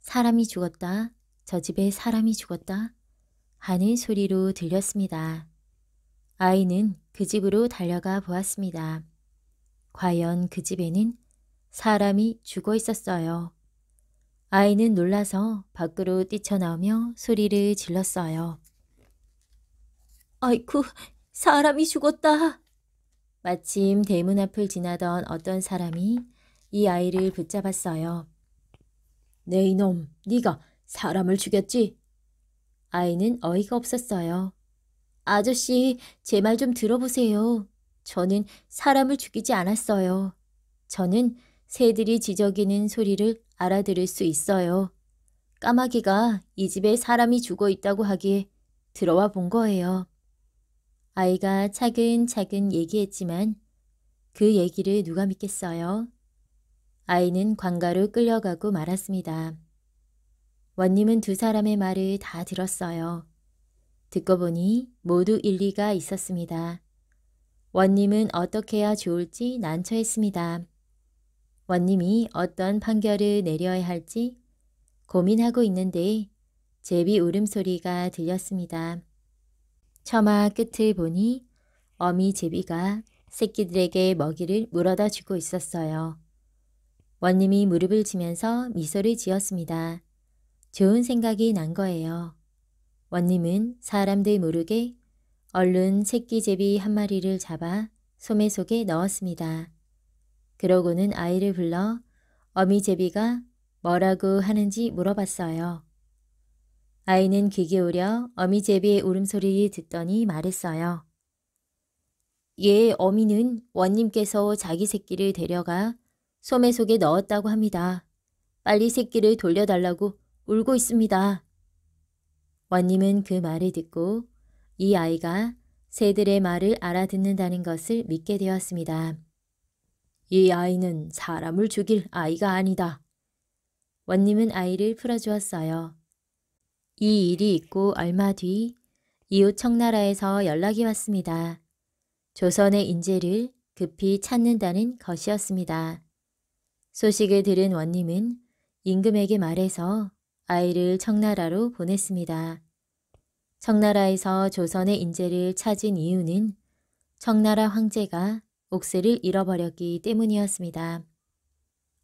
사람이 죽었다, 저 집에 사람이 죽었다 하는 소리로 들렸습니다. 아이는 그 집으로 달려가 보았습니다. 과연 그 집에는 사람이 죽어 있었어요. 아이는 놀라서 밖으로 뛰쳐나오며 소리를 질렀어요. 아이쿠, 사람이 죽었다. 마침 대문 앞을 지나던 어떤 사람이 이 아이를 붙잡았어요. 네 이놈, 네가 사람을 죽였지? 아이는 어이가 없었어요. 아저씨, 제 말 좀 들어보세요. 저는 사람을 죽이지 않았어요. 저는 새들이 지저귀는 소리를 알아들을 수 있어요. 까마귀가 이 집에 사람이 죽어 있다고 하기에 들어와 본 거예요. 아이가 차근차근 얘기했지만 그 얘기를 누가 믿겠어요? 아이는 관가로 끌려가고 말았습니다. 원님은 두 사람의 말을 다 들었어요. 듣고 보니 모두 일리가 있었습니다. 원님은 어떻게 해야 좋을지 난처했습니다. 원님이 어떤 판결을 내려야 할지 고민하고 있는데 제비 울음소리가 들렸습니다. 처마 끝을 보니 어미 제비가 새끼들에게 먹이를 물어다 주고 있었어요. 원님이 무릎을 지면서 미소를 지었습니다. 좋은 생각이 난 거예요. 원님은 사람들 모르게 얼른 새끼 제비 한 마리를 잡아 소매 속에 넣었습니다. 그러고는 아이를 불러 어미 제비가 뭐라고 하는지 물어봤어요. 아이는 귀 기울여 어미 제비의 울음소리를 듣더니 말했어요. 예, 어미는 원님께서 자기 새끼를 데려가 소매 속에 넣었다고 합니다. 빨리 새끼를 돌려달라고 울고 있습니다. 원님은 그 말을 듣고 이 아이가 새들의 말을 알아듣는다는 것을 믿게 되었습니다. 이 아이는 사람을 죽일 아이가 아니다. 원님은 아이를 풀어주었어요. 이 일이 있고 얼마 뒤 이웃 청나라에서 연락이 왔습니다. 조선의 인재를 급히 찾는다는 것이었습니다. 소식을 들은 원님은 임금에게 말해서 아이를 청나라로 보냈습니다. 청나라에서 조선의 인재를 찾은 이유는 청나라 황제가 옥새를 잃어버렸기 때문이었습니다.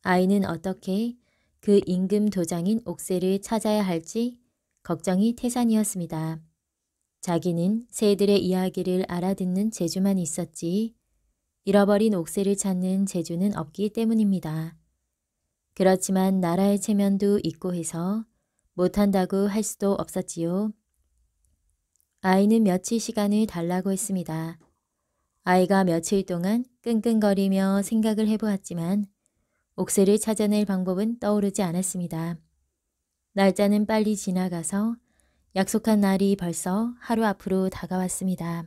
아이는 어떻게 그 임금 도장인 옥새를 찾아야 할지 걱정이 태산이었습니다. 자기는 새들의 이야기를 알아듣는 재주만 있었지 잃어버린 옥새를 찾는 재주는 없기 때문입니다. 그렇지만 나라의 체면도 있고 해서 못한다고 할 수도 없었지요. 아이는 며칠 시간을 달라고 했습니다. 아이가 며칠 동안 끙끙거리며 생각을 해보았지만 옥새를 찾아낼 방법은 떠오르지 않았습니다. 날짜는 빨리 지나가서 약속한 날이 벌써 하루 앞으로 다가왔습니다.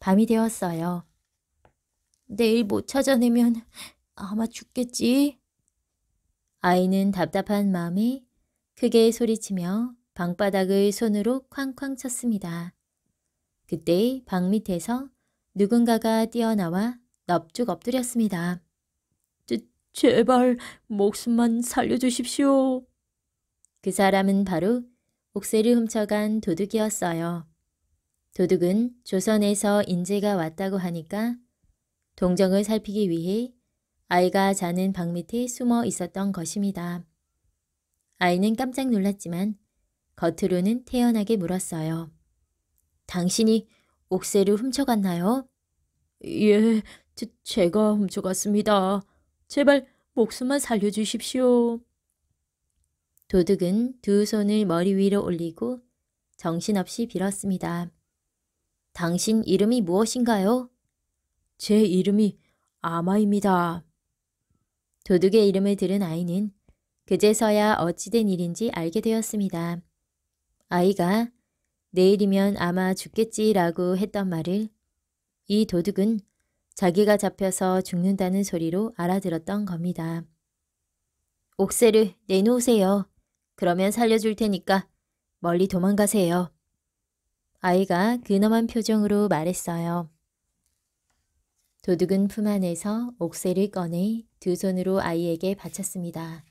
밤이 되었어요. 내일 못 찾아내면 아마 죽겠지. 아이는 답답한 마음에 크게 소리치며 방바닥을 손으로 쾅쾅 쳤습니다. 그때 방 밑에서 누군가가 뛰어나와 넙죽 엎드렸습니다. 제발 목숨만 살려주십시오. 그 사람은 바로 옥새를 훔쳐간 도둑이었어요. 도둑은 조선에서 인재가 왔다고 하니까 동정을 살피기 위해 아이가 자는 방 밑에 숨어 있었던 것입니다. 아이는 깜짝 놀랐지만 겉으로는 태연하게 물었어요. 당신이 옥새를 훔쳐갔나요? 예, 제, 제가 훔쳐갔습니다. 제발 목숨만 살려주십시오. 도둑은 두 손을 머리 위로 올리고 정신없이 빌었습니다. 당신 이름이 무엇인가요? 제 이름이 아마입니다. 도둑의 이름을 들은 아이는 그제서야 어찌된 일인지 알게 되었습니다. 아이가 내일이면 아마 죽겠지라고 했던 말을 이 도둑은 자기가 잡혀서 죽는다는 소리로 알아들었던 겁니다. 옥새를 내놓으세요. 그러면 살려줄 테니까 멀리 도망가세요. 아이가 근엄한 표정으로 말했어요. 도둑은 품 안에서 옥새를 꺼내 두 손으로 아이에게 바쳤습니다.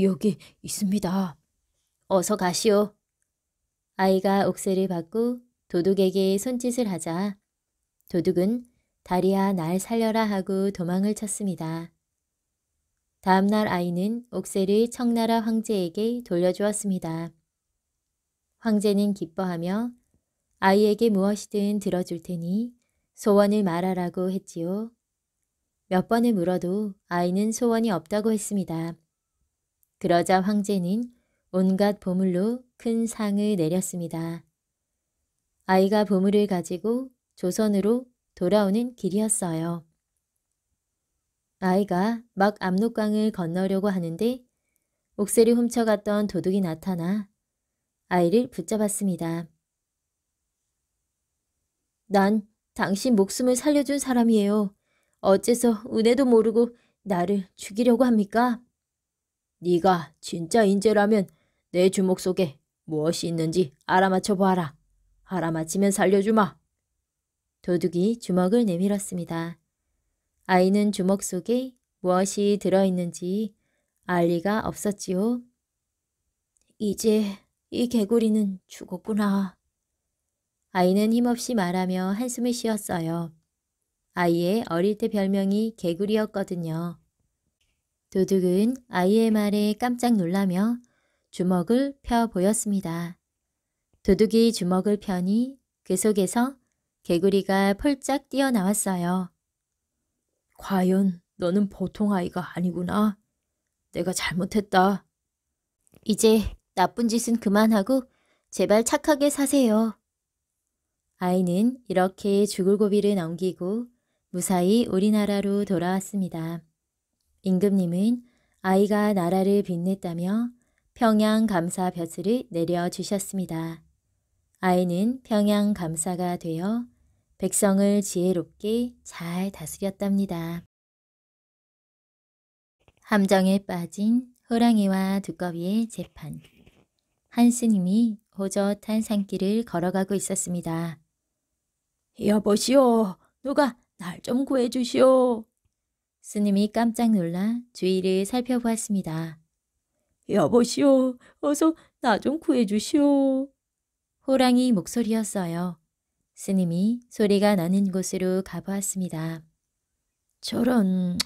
여기 있습니다. 어서 가시오. 아이가 옥새를 받고 도둑에게 손짓을 하자 도둑은 다리야 날 살려라 하고 도망을 쳤습니다. 다음날 아이는 옥새를 청나라 황제에게 돌려주었습니다. 황제는 기뻐하며 아이에게 무엇이든 들어줄 테니 소원을 말하라고 했지요. 몇 번을 물어도 아이는 소원이 없다고 했습니다. 그러자 황제는 온갖 보물로 큰 상을 내렸습니다. 아이가 보물을 가지고 조선으로 돌아오는 길이었어요. 아이가 막 압록강을 건너려고 하는데 옥새를 훔쳐갔던 도둑이 나타나 아이를 붙잡았습니다. 난 당신 목숨을 살려준 사람이에요. 어째서 은혜도 모르고 나를 죽이려고 합니까? 네가 진짜 인재라면 내 주먹 속에 무엇이 있는지 알아맞혀 보아라. 알아맞히면 살려주마. 도둑이 주먹을 내밀었습니다. 아이는 주먹 속에 무엇이 들어있는지 알 리가 없었지요. 이제 이 개구리는 죽었구나. 아이는 힘없이 말하며 한숨을 쉬었어요. 아이의 어릴 때 별명이 개구리였거든요. 도둑은 아이의 말에 깜짝 놀라며 주먹을 펴 보였습니다. 도둑이 주먹을 펴니 그 속에서 개구리가 펄짝 뛰어나왔어요. 과연 너는 보통 아이가 아니구나. 내가 잘못했다. 이제 나쁜 짓은 그만하고 제발 착하게 사세요. 아이는 이렇게 죽을 고비를 넘기고 무사히 우리나라로 돌아왔습니다. 임금님은 아이가 나라를 빛냈다며 평양 감사 벼슬을 내려주셨습니다. 아이는 평양 감사가 되어 백성을 지혜롭게 잘 다스렸답니다. 함정에 빠진 호랑이와 두꺼비의 재판 한 스님이 호젓한 산길을 걸어가고 있었습니다. 여보시오, 누가 날 좀 구해주시오. 스님이 깜짝 놀라 주위를 살펴보았습니다. 여보시오, 어서 나 좀 구해주시오. 호랑이 목소리였어요. 스님이 소리가 나는 곳으로 가보았습니다. 저런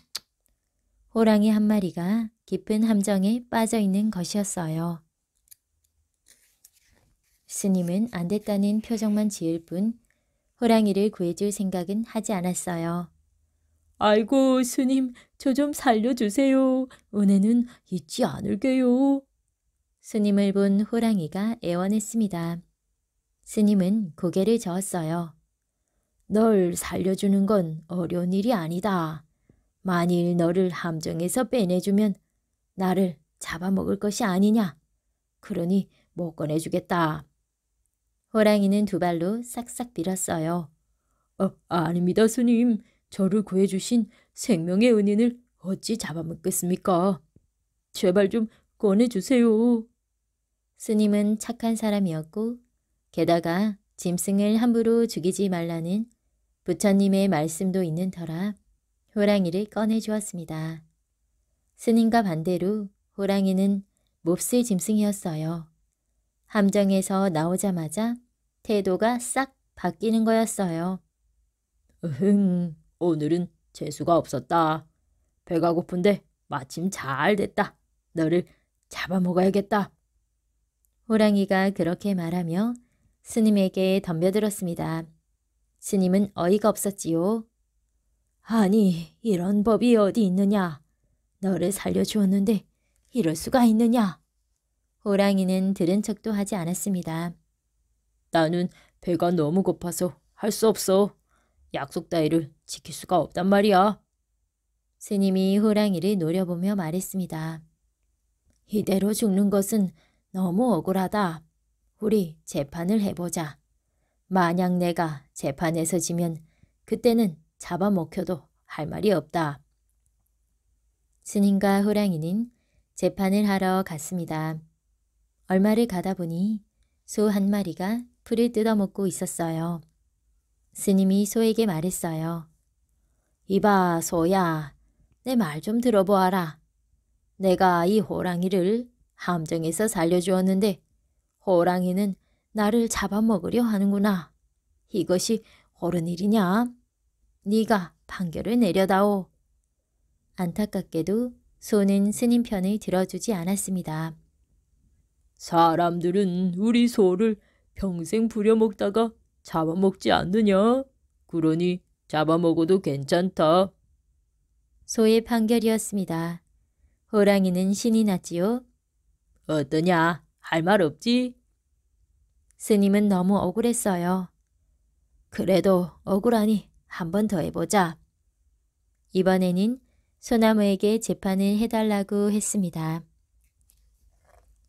호랑이 한 마리가 깊은 함정에 빠져 있는 것이었어요. 스님은 안 됐다는 표정만 지을 뿐 호랑이를 구해줄 생각은 하지 않았어요. 아이고 스님 저 좀 살려주세요. 은혜는 잊지 않을게요. 스님을 본 호랑이가 애원했습니다. 스님은 고개를 저었어요. 널 살려주는 건 어려운 일이 아니다. 만일 너를 함정에서 빼내주면 나를 잡아먹을 것이 아니냐. 그러니 못 꺼내주겠다. 호랑이는 두 발로 싹싹 빌었어요. 어, 아닙니다, 스님. 저를 구해주신 생명의 은인을 어찌 잡아먹겠습니까? 제발 좀 꺼내주세요. 스님은 착한 사람이었고 게다가 짐승을 함부로 죽이지 말라는 부처님의 말씀도 있는 터라 호랑이를 꺼내 주었습니다. 스님과 반대로 호랑이는 몹쓸 짐승이었어요. 함정에서 나오자마자 태도가 싹 바뀌는 거였어요. 으흥, 오늘은 재수가 없었다. 배가 고픈데 마침 잘 됐다. 너를 잡아먹어야겠다. 호랑이가 그렇게 말하며 스님에게 덤벼들었습니다. 스님은 어이가 없었지요. 아니, 이런 법이 어디 있느냐. 너를 살려주었는데 이럴 수가 있느냐. 호랑이는 들은 척도 하지 않았습니다. 나는 배가 너무 고파서 할 수 없어. 약속 따위를 지킬 수가 없단 말이야. 스님이 호랑이를 노려보며 말했습니다. 이대로 죽는 것은 너무 억울하다. 우리 재판을 해보자. 만약 내가 재판에서 지면 그때는 잡아먹혀도 할 말이 없다. 스님과 호랑이는 재판을 하러 갔습니다. 얼마를 가다 보니 소 한 마리가 풀을 뜯어먹고 있었어요. 스님이 소에게 말했어요. 이봐, 소야. 내 말 좀 들어보아라. 내가 이 호랑이를 함정에서 살려주었는데 호랑이는 나를 잡아먹으려 하는구나. 이것이 옳은 일이냐? 네가 판결을 내려다오. 안타깝게도 소는 스님 편을 들어주지 않았습니다. 사람들은 우리 소를 평생 부려먹다가 잡아먹지 않느냐? 그러니 잡아먹어도 괜찮다. 소의 판결이었습니다. 호랑이는 신이 났지요. 어떠냐? 할 말 없지? 스님은 너무 억울했어요. 그래도 억울하니 한 번 더 해보자. 이번에는 소나무에게 재판을 해달라고 했습니다.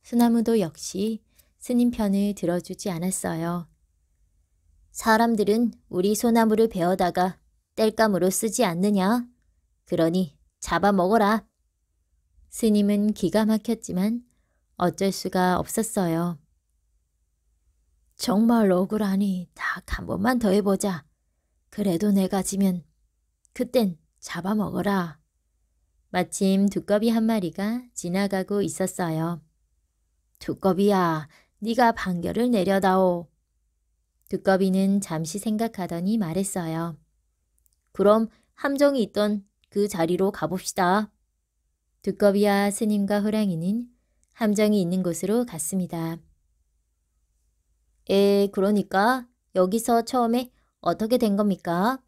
소나무도 역시 스님 편을 들어주지 않았어요. 사람들은 우리 소나무를 베어다가 땔감으로 쓰지 않느냐? 그러니 잡아먹어라. 스님은 기가 막혔지만 어쩔 수가 없었어요. 정말 억울하니 딱 한 번만 더 해보자. 그래도 내가 지면 그땐 잡아먹어라. 마침 두꺼비 한 마리가 지나가고 있었어요. 두꺼비야, 네가 판결을 내려다오. 두꺼비는 잠시 생각하더니 말했어요. 그럼 함정이 있던 그 자리로 가봅시다. 두꺼비와 스님과 호랑이는 함정이 있는 곳으로 갔습니다. 에, 그러니까 여기서 처음에 어떻게 된 겁니까?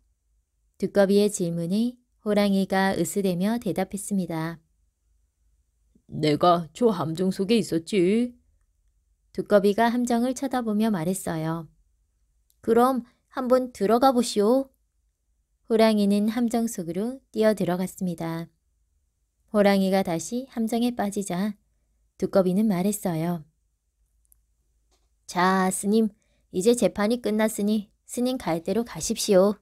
두꺼비의 질문에 호랑이가 으스대며 대답했습니다. 내가 저 함정 속에 있었지. 두꺼비가 함정을 쳐다보며 말했어요. 그럼 한번 들어가 보시오. 호랑이는 함정 속으로 뛰어 들어갔습니다. 호랑이가 다시 함정에 빠지자 두꺼비는 말했어요. 자, 스님, 이제 재판이 끝났으니 스님 갈 대로 가십시오.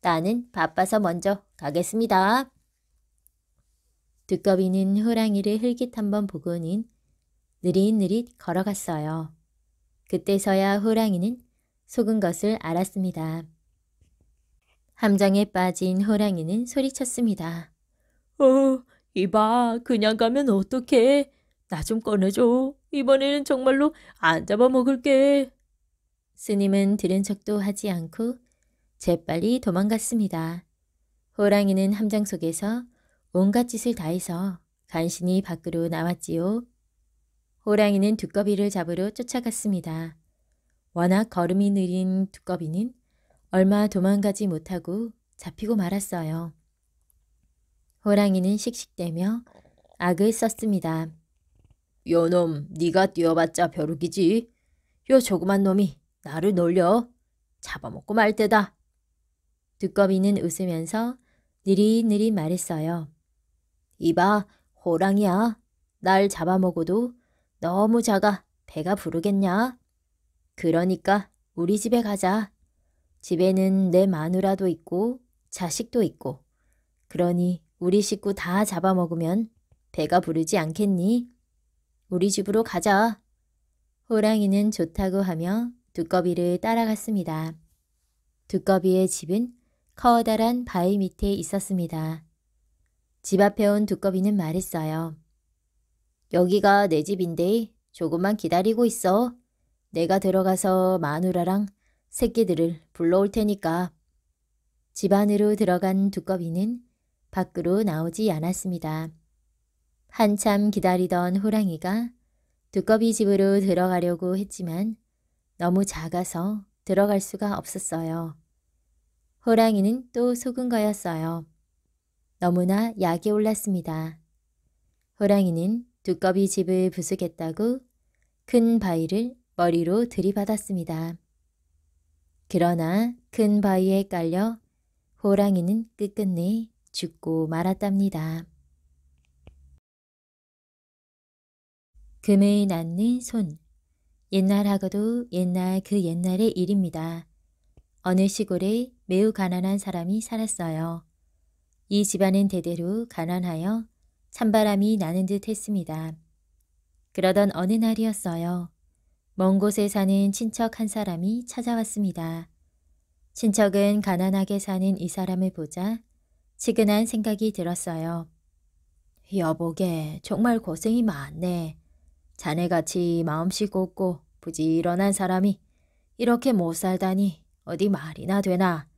나는 바빠서 먼저 가겠습니다. 두꺼비는 호랑이를 흘깃 한번 보고는 느릿느릿 걸어갔어요. 그때서야 호랑이는 속은 것을 알았습니다. 함정에 빠진 호랑이는 소리쳤습니다. 어, 이봐, 그냥 가면 어떡해. 나 좀 꺼내줘. 이번에는 정말로 안 잡아먹을게. 스님은 들은 척도 하지 않고 재빨리 도망갔습니다. 호랑이는 함정 속에서 온갖 짓을 다해서 간신히 밖으로 나왔지요. 호랑이는 두꺼비를 잡으러 쫓아갔습니다. 워낙 걸음이 느린 두꺼비는 얼마 도망가지 못하고 잡히고 말았어요. 호랑이는 씩씩대며 악을 썼습니다. 요놈, 네가 뛰어봤자 벼룩이지. 요 조그만 놈이 나를 놀려. 잡아먹고 말 때다. 두꺼비는 웃으면서 느릿느릿 말했어요. 이봐, 호랑이야. 날 잡아먹어도 너무 작아 배가 부르겠냐? 그러니까 우리 집에 가자. 집에는 내 마누라도 있고 자식도 있고. 그러니 우리 식구 다 잡아먹으면 배가 부르지 않겠니? 우리 집으로 가자. 호랑이는 좋다고 하며 두꺼비를 따라갔습니다. 두꺼비의 집은 커다란 바위 밑에 있었습니다. 집 앞에 온 두꺼비는 말했어요. 여기가 내 집인데 조금만 기다리고 있어. 내가 들어가서 마누라랑 새끼들을 불러올 테니까. 집 안으로 들어간 두꺼비는 밖으로 나오지 않았습니다. 한참 기다리던 호랑이가 두꺼비 집으로 들어가려고 했지만 너무 작아서 들어갈 수가 없었어요. 호랑이는 또 속은 거였어요. 너무나 약이 올랐습니다. 호랑이는 두꺼비 집을 부수겠다고 큰 바위를 머리로 들이받았습니다. 그러나 큰 바위에 깔려 호랑이는 끝끝내 죽고 말았답니다. 금을 낳는 손. 옛날하고도 옛날 그 옛날의 일입니다. 어느 시골에 매우 가난한 사람이 살았어요. 이 집안은 대대로 가난하여 찬바람이 나는 듯 했습니다. 그러던 어느 날이었어요. 먼 곳에 사는 친척 한 사람이 찾아왔습니다. 친척은 가난하게 사는 이 사람을 보자 치근한 생각이 들었어요. 여보게 정말 고생이 많네. 자네같이 마음씨 곱고 부지런한 사람이 이렇게 못 살다니 어디 말이나 되나.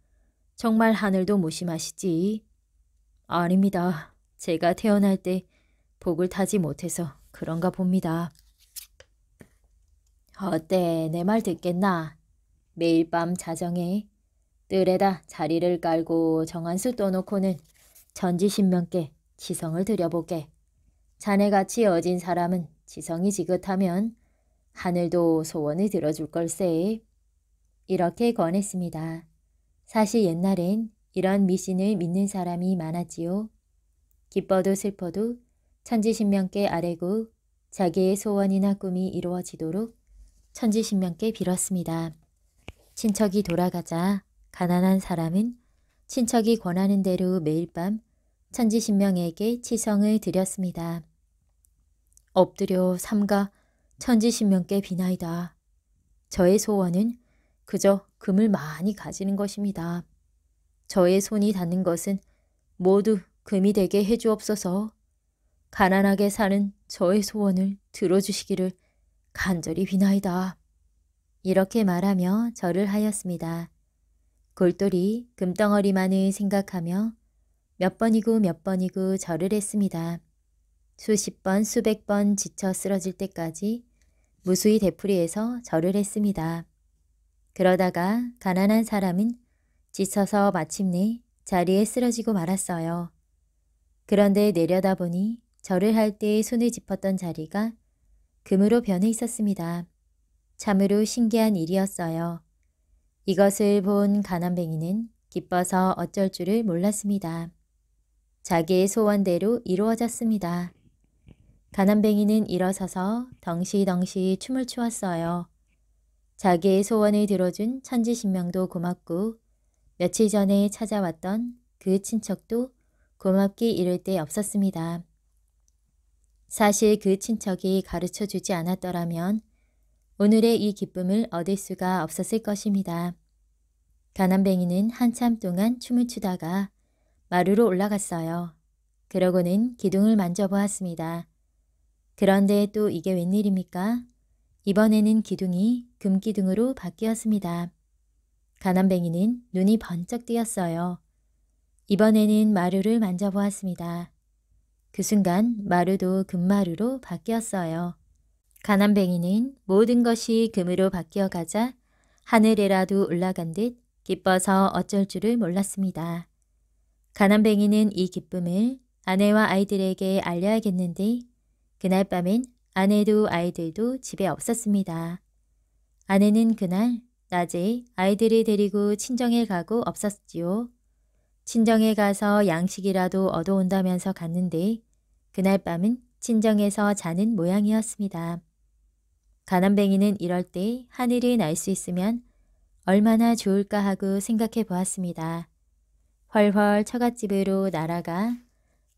정말 하늘도 무심하시지. 아닙니다. 제가 태어날 때 복을 타지 못해서 그런가 봅니다. 어때 내 말 듣겠나? 매일 밤 자정에 뜰에다 자리를 깔고 정한수 떠놓고는 전지신명께 지성을 드려보게. 자네같이 어진 사람은 지성이 지긋하면 하늘도 소원을 들어줄 걸세. 이렇게 권했습니다. 사실 옛날엔 이런 미신을 믿는 사람이 많았지요. 기뻐도 슬퍼도 천지신명께 아뢰고 자기의 소원이나 꿈이 이루어지도록 천지신명께 빌었습니다. 친척이 돌아가자 가난한 사람은 친척이 권하는 대로 매일 밤 천지신명에게 치성을 드렸습니다. 엎드려 삼가 천지신명께 비나이다. 저의 소원은 그저 금을 많이 가지는 것입니다. 저의 손이 닿는 것은 모두 금이 되게 해주옵소서. 가난하게 사는 저의 소원을 들어주시기를 간절히 비나이다. 이렇게 말하며 절을 하였습니다. 골똘히 금덩어리만을 생각하며 몇 번이고 몇 번이고 절을 했습니다. 수십 번, 수백 번 지쳐 쓰러질 때까지 무수히 되풀이해서 절을 했습니다. 그러다가 가난한 사람은 지쳐서 마침내 자리에 쓰러지고 말았어요. 그런데 내려다보니 절을 할 때 손을 짚었던 자리가 금으로 변해 있었습니다. 참으로 신기한 일이었어요. 이것을 본 가난뱅이는 기뻐서 어쩔 줄을 몰랐습니다. 자기의 소원대로 이루어졌습니다. 가난뱅이는 일어서서 덩시덩시 춤을 추었어요. 자기의 소원을 들어준 천지신명도 고맙고 며칠 전에 찾아왔던 그 친척도 고맙기 이를 데 없었습니다. 사실 그 친척이 가르쳐 주지 않았더라면 오늘의 이 기쁨을 얻을 수가 없었을 것입니다. 가난뱅이는 한참 동안 춤을 추다가 마루로 올라갔어요. 그러고는 기둥을 만져보았습니다. 그런데 또 이게 웬일입니까? 이번에는 기둥이 금기둥으로 바뀌었습니다. 가난뱅이는 눈이 번쩍 뜨였어요. 이번에는 마루를 만져보았습니다. 그 순간 마루도 금마루로 바뀌었어요. 가난뱅이는 모든 것이 금으로 바뀌어가자 하늘에라도 올라간 듯 기뻐서 어쩔 줄을 몰랐습니다. 가난뱅이는 이 기쁨을 아내와 아이들에게 알려야겠는데 그날 밤엔 아내도 아이들도 집에 없었습니다. 아내는 그날 낮에 아이들을 데리고 친정에 가고 없었지요. 친정에 가서 양식이라도 얻어온다면서 갔는데 그날 밤은 친정에서 자는 모양이었습니다. 가난뱅이는 이럴 때 하늘이 날수 있으면 얼마나 좋을까 하고 생각해 보았습니다. 훨훨 처갓집으로 날아가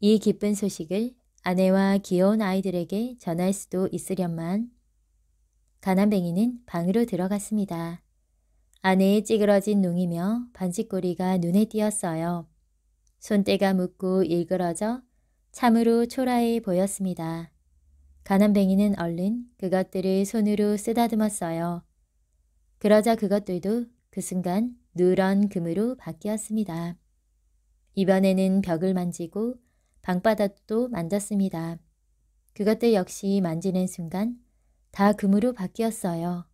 이 기쁜 소식을 아내와 귀여운 아이들에게 전할 수도 있으련만 가난뱅이는 방으로 들어갔습니다. 아내의 찌그러진 농이며 반지꼬리가 눈에 띄었어요. 손때가 묻고 일그러져 참으로 초라해 보였습니다. 가난뱅이는 얼른 그것들을 손으로 쓰다듬었어요. 그러자 그것들도 그 순간 누런 금으로 바뀌었습니다. 이번에는 벽을 만지고 방바닥도 만졌습니다. 그것들 역시 만지는 순간 다 금으로 바뀌었어요.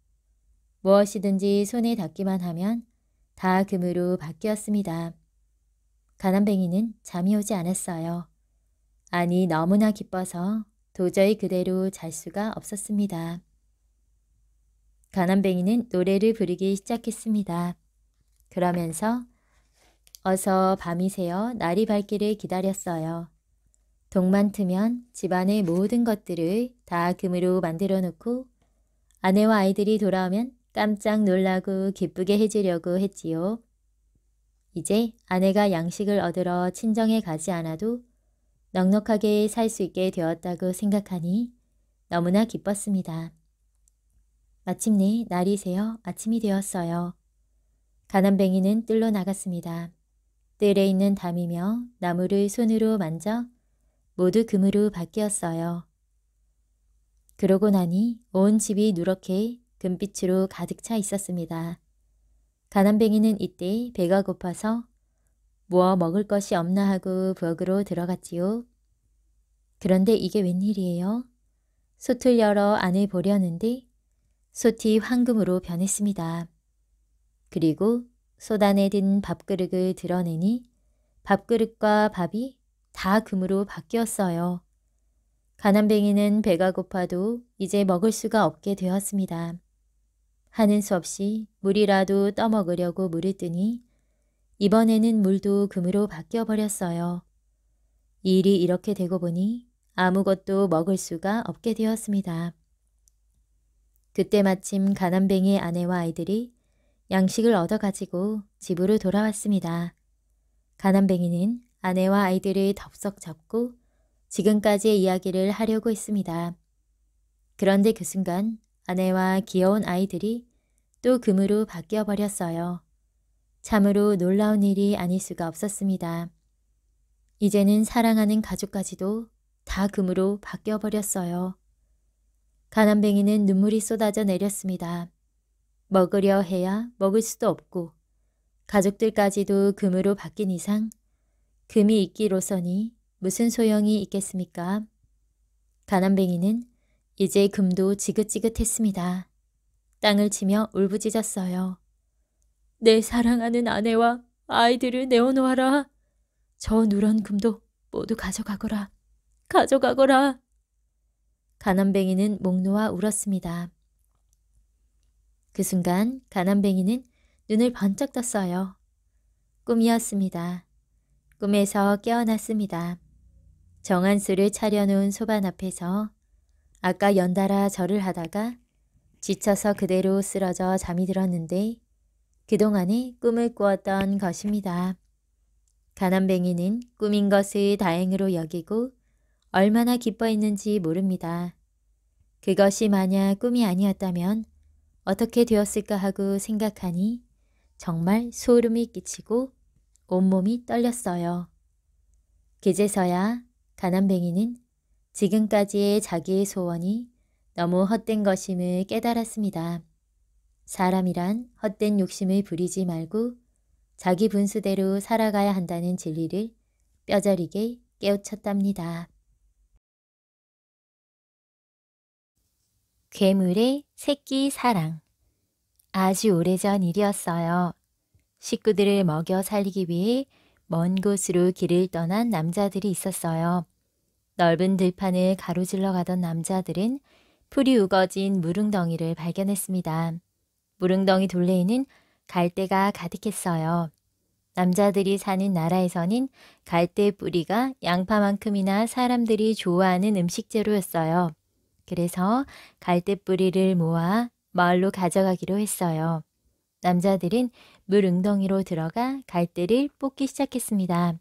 무엇이든지 손에 닿기만 하면 다 금으로 바뀌었습니다. 가난뱅이는 잠이 오지 않았어요. 아니 너무나 기뻐서 도저히 그대로 잘 수가 없었습니다. 가난뱅이는 노래를 부르기 시작했습니다. 그러면서 어서 밤이 새어 날이 밝기를 기다렸어요. 동만 트면 집안의 모든 것들을 다 금으로 만들어 놓고 아내와 아이들이 돌아오면 깜짝 놀라고 기쁘게 해주려고 했지요. 이제 아내가 양식을 얻으러 친정에 가지 않아도 넉넉하게 살 수 있게 되었다고 생각하니 너무나 기뻤습니다. 마침내 날이 새어 아침이 되었어요. 가난뱅이는 뜰로 나갔습니다. 뜰에 있는 담이며 나무를 손으로 만져 모두 금으로 바뀌었어요. 그러고 나니 온 집이 누렇게 금빛으로 가득 차 있었습니다. 가난뱅이는 이때 배가 고파서 무어 먹을 것이 없나 하고 부엌으로 들어갔지요. 그런데 이게 웬일이에요? 솥을 열어 안을 보려는데 솥이 황금으로 변했습니다. 그리고 솥 안에 든 밥그릇을 드러내니 밥그릇과 밥이 다 금으로 바뀌었어요. 가난뱅이는 배가 고파도 이제 먹을 수가 없게 되었습니다. 하는 수 없이 물이라도 떠먹으려고 물을 뜨니 이번에는 물도 금으로 바뀌어 버렸어요. 일이 이렇게 되고 보니 아무것도 먹을 수가 없게 되었습니다. 그때 마침 가난뱅이의 아내와 아이들이 양식을 얻어가지고 집으로 돌아왔습니다. 가난뱅이는 아내와 아이들을 덥석 잡고 지금까지의 이야기를 하려고 했습니다. 그런데 그 순간 아내와 귀여운 아이들이 또 금으로 바뀌어 버렸어요. 참으로 놀라운 일이 아닐 수가 없었습니다. 이제는 사랑하는 가족까지도 다 금으로 바뀌어 버렸어요. 가난뱅이는 눈물이 쏟아져 내렸습니다. 먹으려 해야 먹을 수도 없고 가족들까지도 금으로 바뀐 이상 금이 있기로서니 무슨 소용이 있겠습니까? 가난뱅이는 이제 금도 지긋지긋했습니다. 땅을 치며 울부짖었어요. 내 사랑하는 아내와 아이들을 내어놓아라. 저 누런 금도 모두 가져가거라. 가져가거라. 가난뱅이는 목 놓아 울었습니다. 그 순간 가난뱅이는 눈을 번쩍 떴어요. 꿈이었습니다. 꿈에서 깨어났습니다. 정한수를 차려놓은 소반 앞에서 아까 연달아 절을 하다가 지쳐서 그대로 쓰러져 잠이 들었는데 그동안에 꿈을 꾸었던 것입니다. 가난뱅이는 꿈인 것을 다행으로 여기고 얼마나 기뻐했는지 모릅니다. 그것이 만약 꿈이 아니었다면 어떻게 되었을까 하고 생각하니 정말 소름이 끼치고 온몸이 떨렸어요. 그제서야 가난뱅이는 지금까지의 자기의 소원이 너무 헛된 것임을 깨달았습니다. 사람이란 헛된 욕심을 부리지 말고 자기 분수대로 살아가야 한다는 진리를 뼈저리게 깨우쳤답니다. 괴물의 새끼 사랑 아주 오래전 일이었어요. 식구들을 먹여 살리기 위해 먼 곳으로 길을 떠난 남자들이 있었어요. 넓은 들판을 가로질러 가던 남자들은 풀이 우거진 무릉덩이를 발견했습니다. 무릉덩이 둘레에는 갈대가 가득했어요. 남자들이 사는 나라에서는 갈대 뿌리가 양파만큼이나 사람들이 좋아하는 음식 재료였어요. 그래서 갈대 뿌리를 모아 마을로 가져가기로 했어요. 남자들은 물 웅덩이로 들어가 갈대를 뽑기 시작했습니다.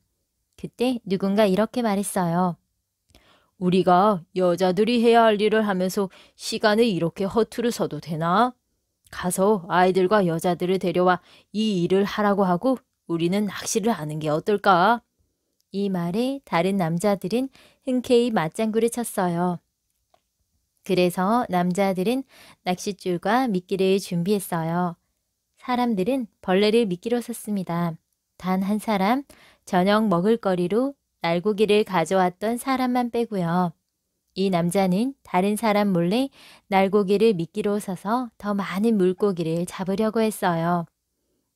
그때 누군가 이렇게 말했어요. 우리가 여자들이 해야 할 일을 하면서 시간을 이렇게 허투루 써도 되나? 가서 아이들과 여자들을 데려와 이 일을 하라고 하고 우리는 낚시를 하는 게 어떨까? 이 말에 다른 남자들은 흔쾌히 맞장구를 쳤어요. 그래서 남자들은 낚싯줄과 미끼를 준비했어요. 사람들은 벌레를 미끼로 썼습니다. 단 한 사람, 저녁 먹을거리로 날고기를 가져왔던 사람만 빼고요. 이 남자는 다른 사람 몰래 날고기를 미끼로 써서 더 많은 물고기를 잡으려고 했어요.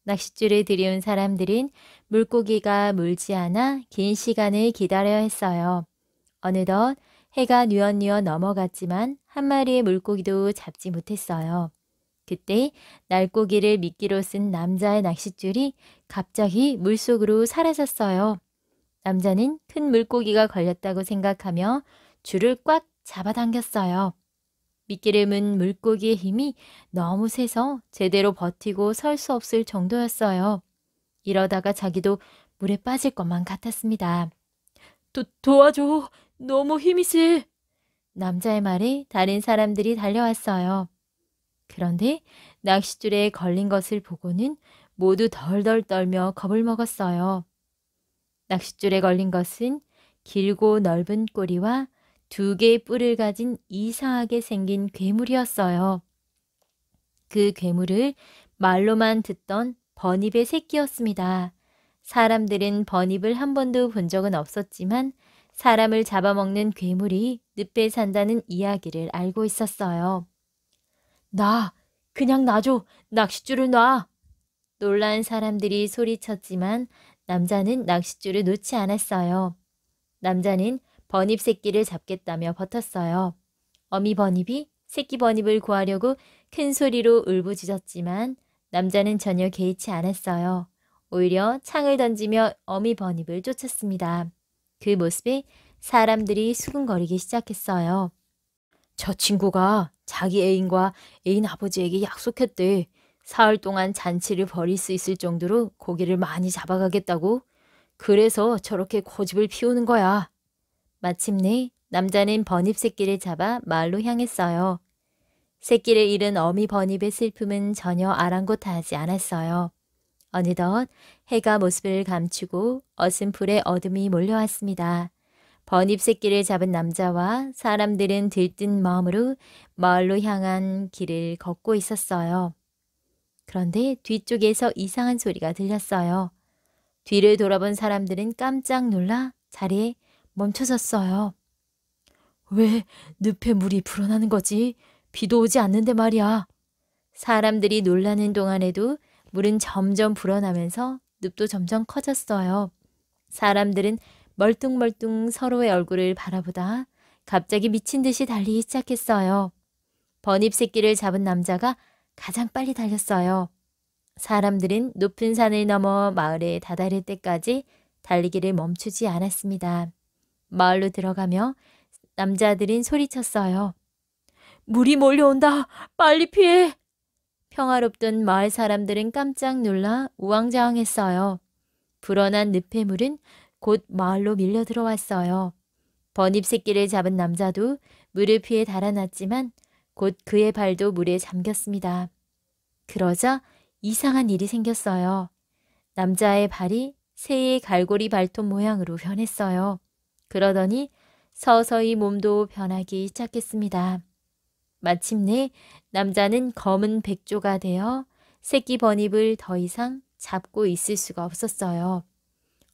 낚싯줄을 들여온 사람들은 물고기가 물지 않아 긴 시간을 기다려야 했어요. 어느덧 해가 뉘엿뉘엿 넘어갔지만 한 마리의 물고기도 잡지 못했어요. 그때 날고기를 미끼로 쓴 남자의 낚싯줄이 갑자기 물속으로 사라졌어요. 남자는 큰 물고기가 걸렸다고 생각하며 줄을 꽉 잡아당겼어요. 미끼를 문 물고기의 힘이 너무 세서 제대로 버티고 설 수 없을 정도였어요. 이러다가 자기도 물에 빠질 것만 같았습니다. 도, 도와줘. 너무 힘이 세. 남자의 말에 다른 사람들이 달려왔어요. 그런데 낚싯줄에 걸린 것을 보고는 모두 덜덜 떨며 겁을 먹었어요. 낚싯줄에 걸린 것은 길고 넓은 꼬리와 두 개의 뿔을 가진 이상하게 생긴 괴물이었어요. 그 괴물을 말로만 듣던 번입의 새끼였습니다. 사람들은 번입을 한 번도 본 적은 없었지만 사람을 잡아먹는 괴물이 늪에 산다는 이야기를 알고 있었어요. 나, 그냥 놔줘. 낚싯줄을 놔. 놀란 사람들이 소리쳤지만 남자는 낚싯줄을 놓지 않았어요. 남자는 번입 새끼를 잡겠다며 버텼어요. 어미 번입이 새끼 번입을 구하려고 큰 소리로 울부짖었지만 남자는 전혀 개의치 않았어요. 오히려 창을 던지며 어미 번입을 쫓았습니다. 그 모습에 사람들이 수근거리기 시작했어요. 저 친구가 자기 애인과 애인 아버지에게 약속했대. 사흘 동안 잔치를 벌일 수 있을 정도로 고기를 많이 잡아가겠다고. 그래서 저렇게 고집을 피우는 거야. 마침내 남자는 번입 새끼를 잡아 마을로 향했어요. 새끼를 잃은 어미 번입의 슬픔은 전혀 아랑곳하지 않았어요. 어느덧 해가 모습을 감추고 어슴풀에 어둠이 몰려왔습니다. 번입 새끼를 잡은 남자와 사람들은 들뜬 마음으로 마을로 향한 길을 걷고 있었어요. 그런데 뒤쪽에서 이상한 소리가 들렸어요. 뒤를 돌아본 사람들은 깜짝 놀라 자리에 멈춰섰어요. 왜 늪에 물이 불어나는 거지? 비도 오지 않는데 말이야. 사람들이 놀라는 동안에도 물은 점점 불어나면서 늪도 점점 커졌어요. 사람들은 멀뚱멀뚱 서로의 얼굴을 바라보다 갑자기 미친 듯이 달리기 시작했어요. 번입 새끼를 잡은 남자가 가장 빨리 달렸어요. 사람들은 높은 산을 넘어 마을에 다다를 때까지 달리기를 멈추지 않았습니다. 마을로 들어가며 남자들은 소리쳤어요. 물이 몰려온다. 빨리 피해. 평화롭던 마을 사람들은 깜짝 놀라 우왕좌왕했어요. 불어난 늪의 물은 곧 마을로 밀려 들어왔어요. 번입 새끼를 잡은 남자도 물을 피해 달아났지만 곧 그의 발도 물에 잠겼습니다. 그러자 이상한 일이 생겼어요. 남자의 발이 새의 갈고리 발톱 모양으로 변했어요. 그러더니 서서히 몸도 변하기 시작했습니다. 마침내 남자는 검은 백조가 되어 새끼 번입을 더 이상 잡고 있을 수가 없었어요.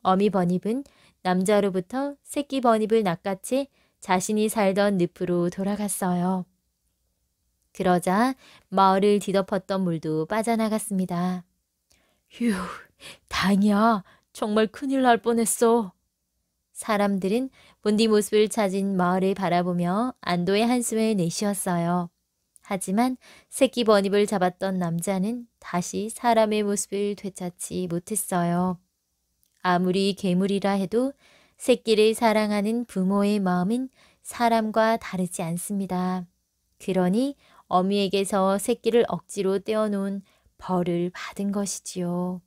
어미 번입은 남자로부터 새끼 번입을 낚아채 자신이 살던 늪으로 돌아갔어요. 그러자 마을을 뒤덮었던 물도 빠져나갔습니다. 휴, 다행이야. 정말 큰일 날 뻔했어. 사람들은 본디 모습을 찾은 마을을 바라보며 안도의 한숨을 내쉬었어요. 하지만 새끼 번입을 잡았던 남자는 다시 사람의 모습을 되찾지 못했어요. 아무리 괴물이라 해도 새끼를 사랑하는 부모의 마음은 사람과 다르지 않습니다. 그러니 어미에게서 새끼를 억지로 떼어놓은 벌을 받은 것이지요.